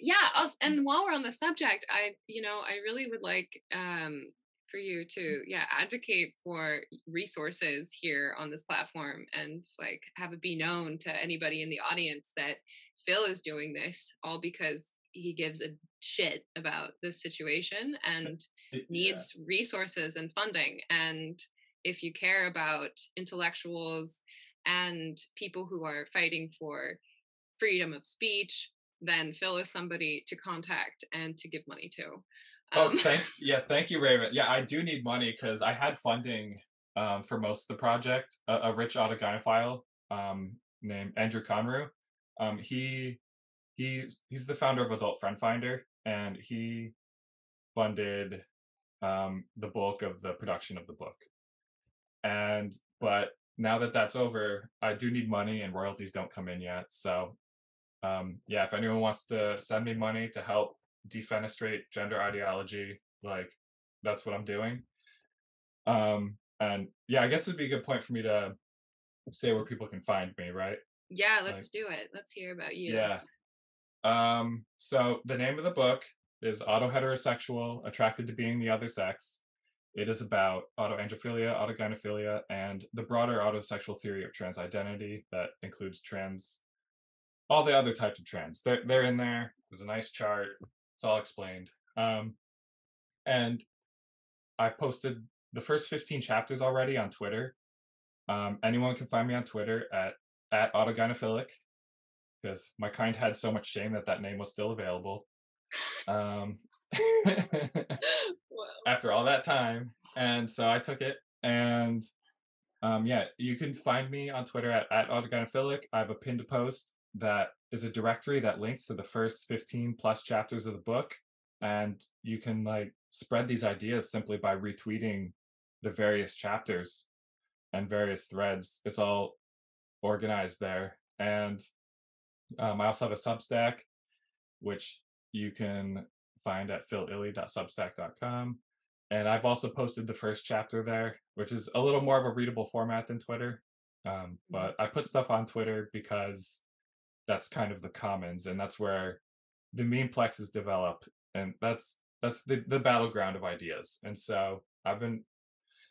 yeah and while we're on the subject i you know i really would like um for you mm. to yeah advocate for resources here on this platform and like have it be known to anybody in the audience that phil is doing this all because he gives a shit about this situation uh, and needs resources and funding. And if you care about intellectuals and people who are fighting for freedom of speech then Phil is somebody to contact and to give money to. Oh, um, oh, thank yeah, thank you, Raven. Yeah, I do need money because I had funding um, for most of the project. A, a rich autogynephile um, named Andrew Conru. Um, he he's he's the founder of Adult Friend Finder, and he funded um, the bulk of the production of the book. And but now that that's over, I do need money, and royalties don't come in yet. So um, yeah, if anyone wants to send me money to help defenestrate gender ideology, like that's what I'm doing. Um, and yeah, I guess it'd be a good point for me to say where people can find me, right? Yeah, let's like, do it. Let's hear about you. Yeah. Um, so the name of the book is Autoheterosexual, Attracted to Being the Other Sex. It is about autoandrophilia, autogynephilia, and the broader autosexual theory of trans identity that includes trans all the other types of trends. They're they're in there. There's a nice chart. It's all explained. Um, and I posted the first 15 chapters already on Twitter. Um, anyone can find me on Twitter at at autogynephilic because my kind had so much shame that that name was still available. Um, after all that time, and so I took it and um, yeah, you can find me on Twitter at, at autogynephilic. I have a pinned post that is a directory that links to the first 15 plus chapters of the book and you can like spread these ideas simply by retweeting the various chapters and various threads it's all organized there and um, i also have a substack which you can find at phililly.substack.com and i've also posted the first chapter there which is a little more of a readable format than twitter um, mm-hmm. but i put stuff on twitter because that's kind of the commons and that's where the memeplex is developed and that's that's the, the battleground of ideas and so i've been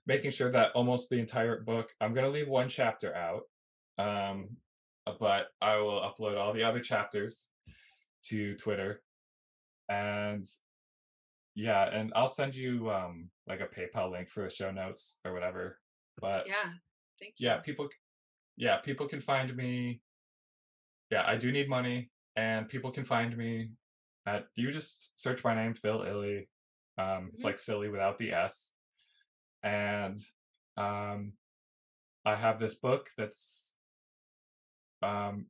making sure that almost the entire book i'm going to leave one chapter out um but i will upload all the other chapters to twitter and yeah and i'll send you um like a paypal link for the show notes or whatever but yeah thank you. yeah people yeah people can find me yeah i do need money and people can find me at you just search my name phil illy um mm-hmm. it's like silly without the s and um i have this book that's um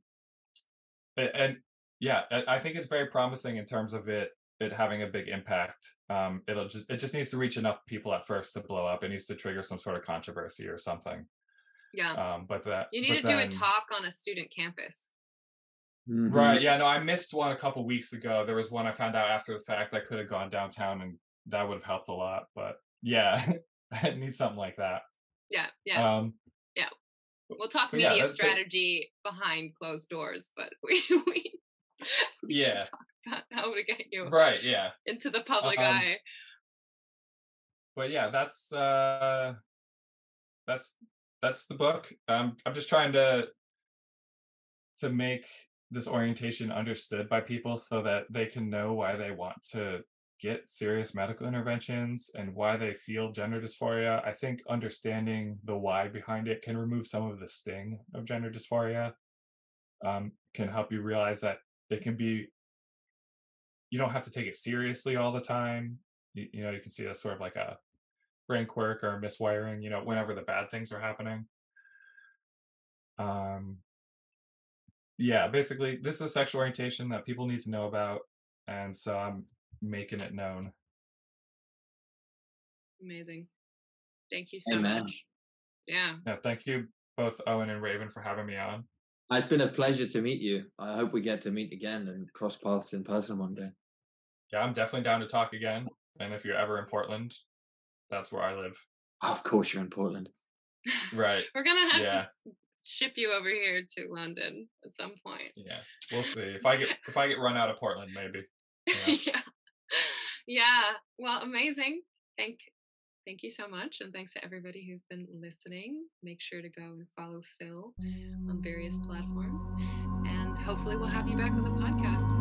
and yeah i think it's very promising in terms of it it having a big impact um it'll just it just needs to reach enough people at first to blow up it needs to trigger some sort of controversy or something yeah um but that you need to then, do a talk on a student campus mm-hmm. right yeah no i missed one a couple weeks ago. There was one i found out after the fact i could have gone downtown and that would have helped a lot but yeah i need something like that. Yeah yeah. Um yeah. we'll talk media yeah, strategy behind closed doors but we we, we yeah. talk about how to get you right yeah. into the public um, eye. But yeah that's uh that's that's the book. Um i'm just trying to to make this orientation understood by people so that they can know why they want to get serious medical interventions and why they feel gender dysphoria i think understanding the why behind it can remove some of the sting of gender dysphoria um, can help you realize that it can be you don't have to take it seriously all the time. You, you know, you can see it as sort of like a brain quirk or miswiring, you know, whenever the bad things are happening. Um, yeah, basically, this is a sexual orientation that people need to know about. And so I'm making it known. Amazing. Thank you so Amen. much. Yeah. Yeah. Thank you both, Owen and Raven, for having me on. Ah, it's been a pleasure to meet you. I hope we get to meet again and cross paths in person one day yeah, I'm definitely down to talk again. And if you're ever in Portland, that's where I live. of course, you're in Portland. Right. We're gonna have yeah. to ship you over here to London at some point. Yeah, we'll see. If I get if I get run out of Portland, maybe. Yeah. yeah. yeah. Well, amazing. Thank thank you so much, and thanks to everybody who's been listening. Make sure to go and follow Phil on various platforms, and hopefully, we'll have you back on the podcast.